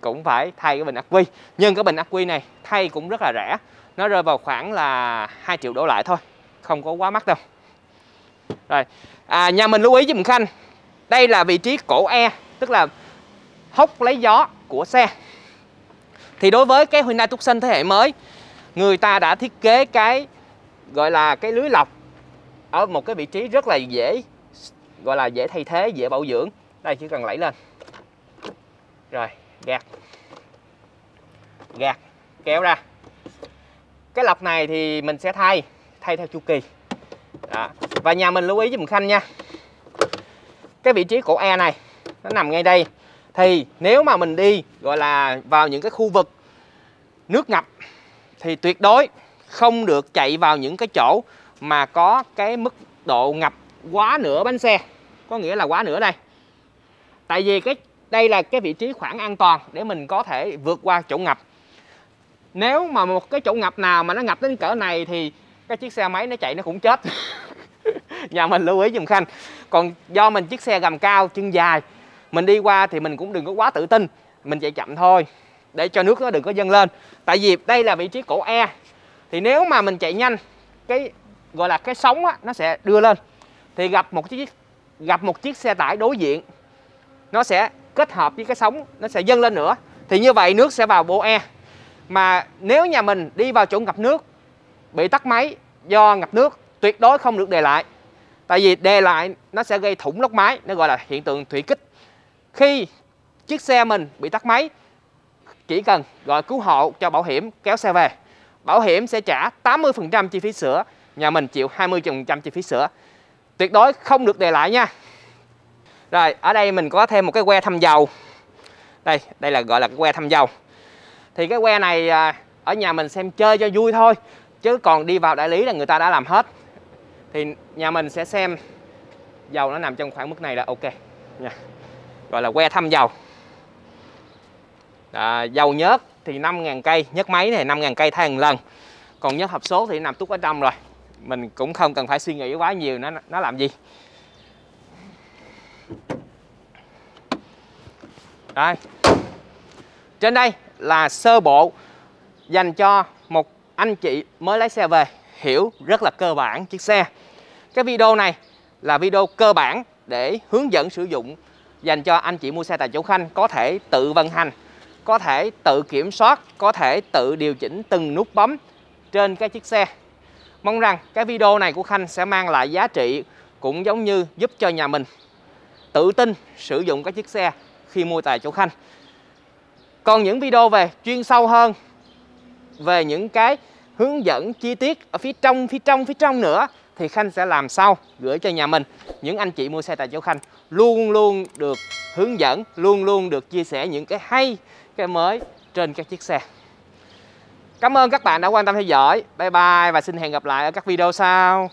cũng phải thay cái bình ắc quy. Nhưng cái bình ắc quy này thay cũng rất là rẻ. Nó rơi vào khoảng là 2 triệu đổ lại thôi không có quá mắc đâu. Rồi à, nhà mình lưu ý dùm khanh đây là vị trí cổ e tức là hốc lấy gió của xe thì đối với cái Hyundai Tucson thế hệ mới, người ta đã thiết kế cái, gọi là cái lưới lọc ở một cái vị trí rất là dễ, gọi là dễ thay thế, dễ bảo dưỡng. Đây, chỉ cần lẫy lên. Rồi, gạt. Gạt, kéo ra. Cái lọc này thì mình sẽ thay thay theo chu kỳ. Đó. và nhà mình lưu ý với mình khanh nha. Cái vị trí cổ e này, nó nằm ngay đây thì nếu mà mình đi, gọi là, vào những cái khu vực nước ngập, thì tuyệt đối không được chạy vào những cái chỗ mà có cái mức độ ngập quá nửa bánh xe. Có nghĩa là quá nửa đây. Tại vì cái, đây là cái vị trí khoảng an toàn để mình có thể vượt qua chỗ ngập. Nếu mà một cái chỗ ngập nào mà nó ngập đến cỡ này thì cái chiếc xe máy nó chạy nó cũng chết. Nhà mình lưu ý dùm khanh còn do mình chiếc xe gầm cao, chân dài mình đi qua thì mình cũng đừng có quá tự tin. Mình chạy chậm thôi để cho nước nó đừng có dâng lên. Tại vì đây là vị trí cổ e. Thì nếu mà mình chạy nhanh cái gọi là cái sóng á, nó sẽ đưa lên. Thì gặp một chiếc gặp một chiếc xe tải đối diện nó sẽ kết hợp với cái sóng nó sẽ dâng lên nữa. Thì như vậy nước sẽ vào bộ e. Mà nếu nhà mình đi vào chỗ ngập nước bị tắt máy do ngập nước tuyệt đối không được đề lại. Tại vì đề lại nó sẽ gây thủng lốc máy nó gọi là hiện tượng thủy kích khi chiếc xe mình bị tắt máy, chỉ cần gọi cứu hộ cho bảo hiểm kéo xe về. Bảo hiểm sẽ trả 80% chi phí sửa, nhà mình chịu 20% chi phí sửa. Tuyệt đối không được để lại nha. Rồi, ở đây mình có thêm một cái que thăm dầu. Đây đây là gọi là cái que thăm dầu. Thì cái que này à, ở nhà mình xem chơi cho vui thôi, chứ còn đi vào đại lý là người ta đã làm hết. Thì nhà mình sẽ xem dầu nó nằm trong khoảng mức này là ok nha gọi là que thăm dầu. À, dầu nhớt thì 5.000 cây nhớt máy thì 5.000 cây thay một lần. Còn nhớt hộp số thì nằm túc ở trong rồi. Mình cũng không cần phải suy nghĩ quá nhiều nó nó làm gì. Đây. Trên đây là sơ bộ dành cho một anh chị mới lái xe về hiểu rất là cơ bản chiếc xe. Cái video này là video cơ bản để hướng dẫn sử dụng dành cho anh chị mua xe tại chỗ Khanh, có thể tự vận hành, có thể tự kiểm soát, có thể tự điều chỉnh từng nút bấm trên cái chiếc xe. Mong rằng cái video này của Khanh sẽ mang lại giá trị cũng giống như giúp cho nhà mình tự tin sử dụng cái chiếc xe khi mua tại chỗ Khanh. Còn những video về chuyên sâu hơn, về những cái hướng dẫn chi tiết ở phía trong phía trong phía trong nữa thì Khanh sẽ làm sau gửi cho nhà mình. Những anh chị mua xe tại chỗ Khanh luôn luôn được hướng dẫn, luôn luôn được chia sẻ những cái hay, cái mới trên các chiếc xe. Cảm ơn các bạn đã quan tâm theo dõi. Bye bye và xin hẹn gặp lại ở các video sau.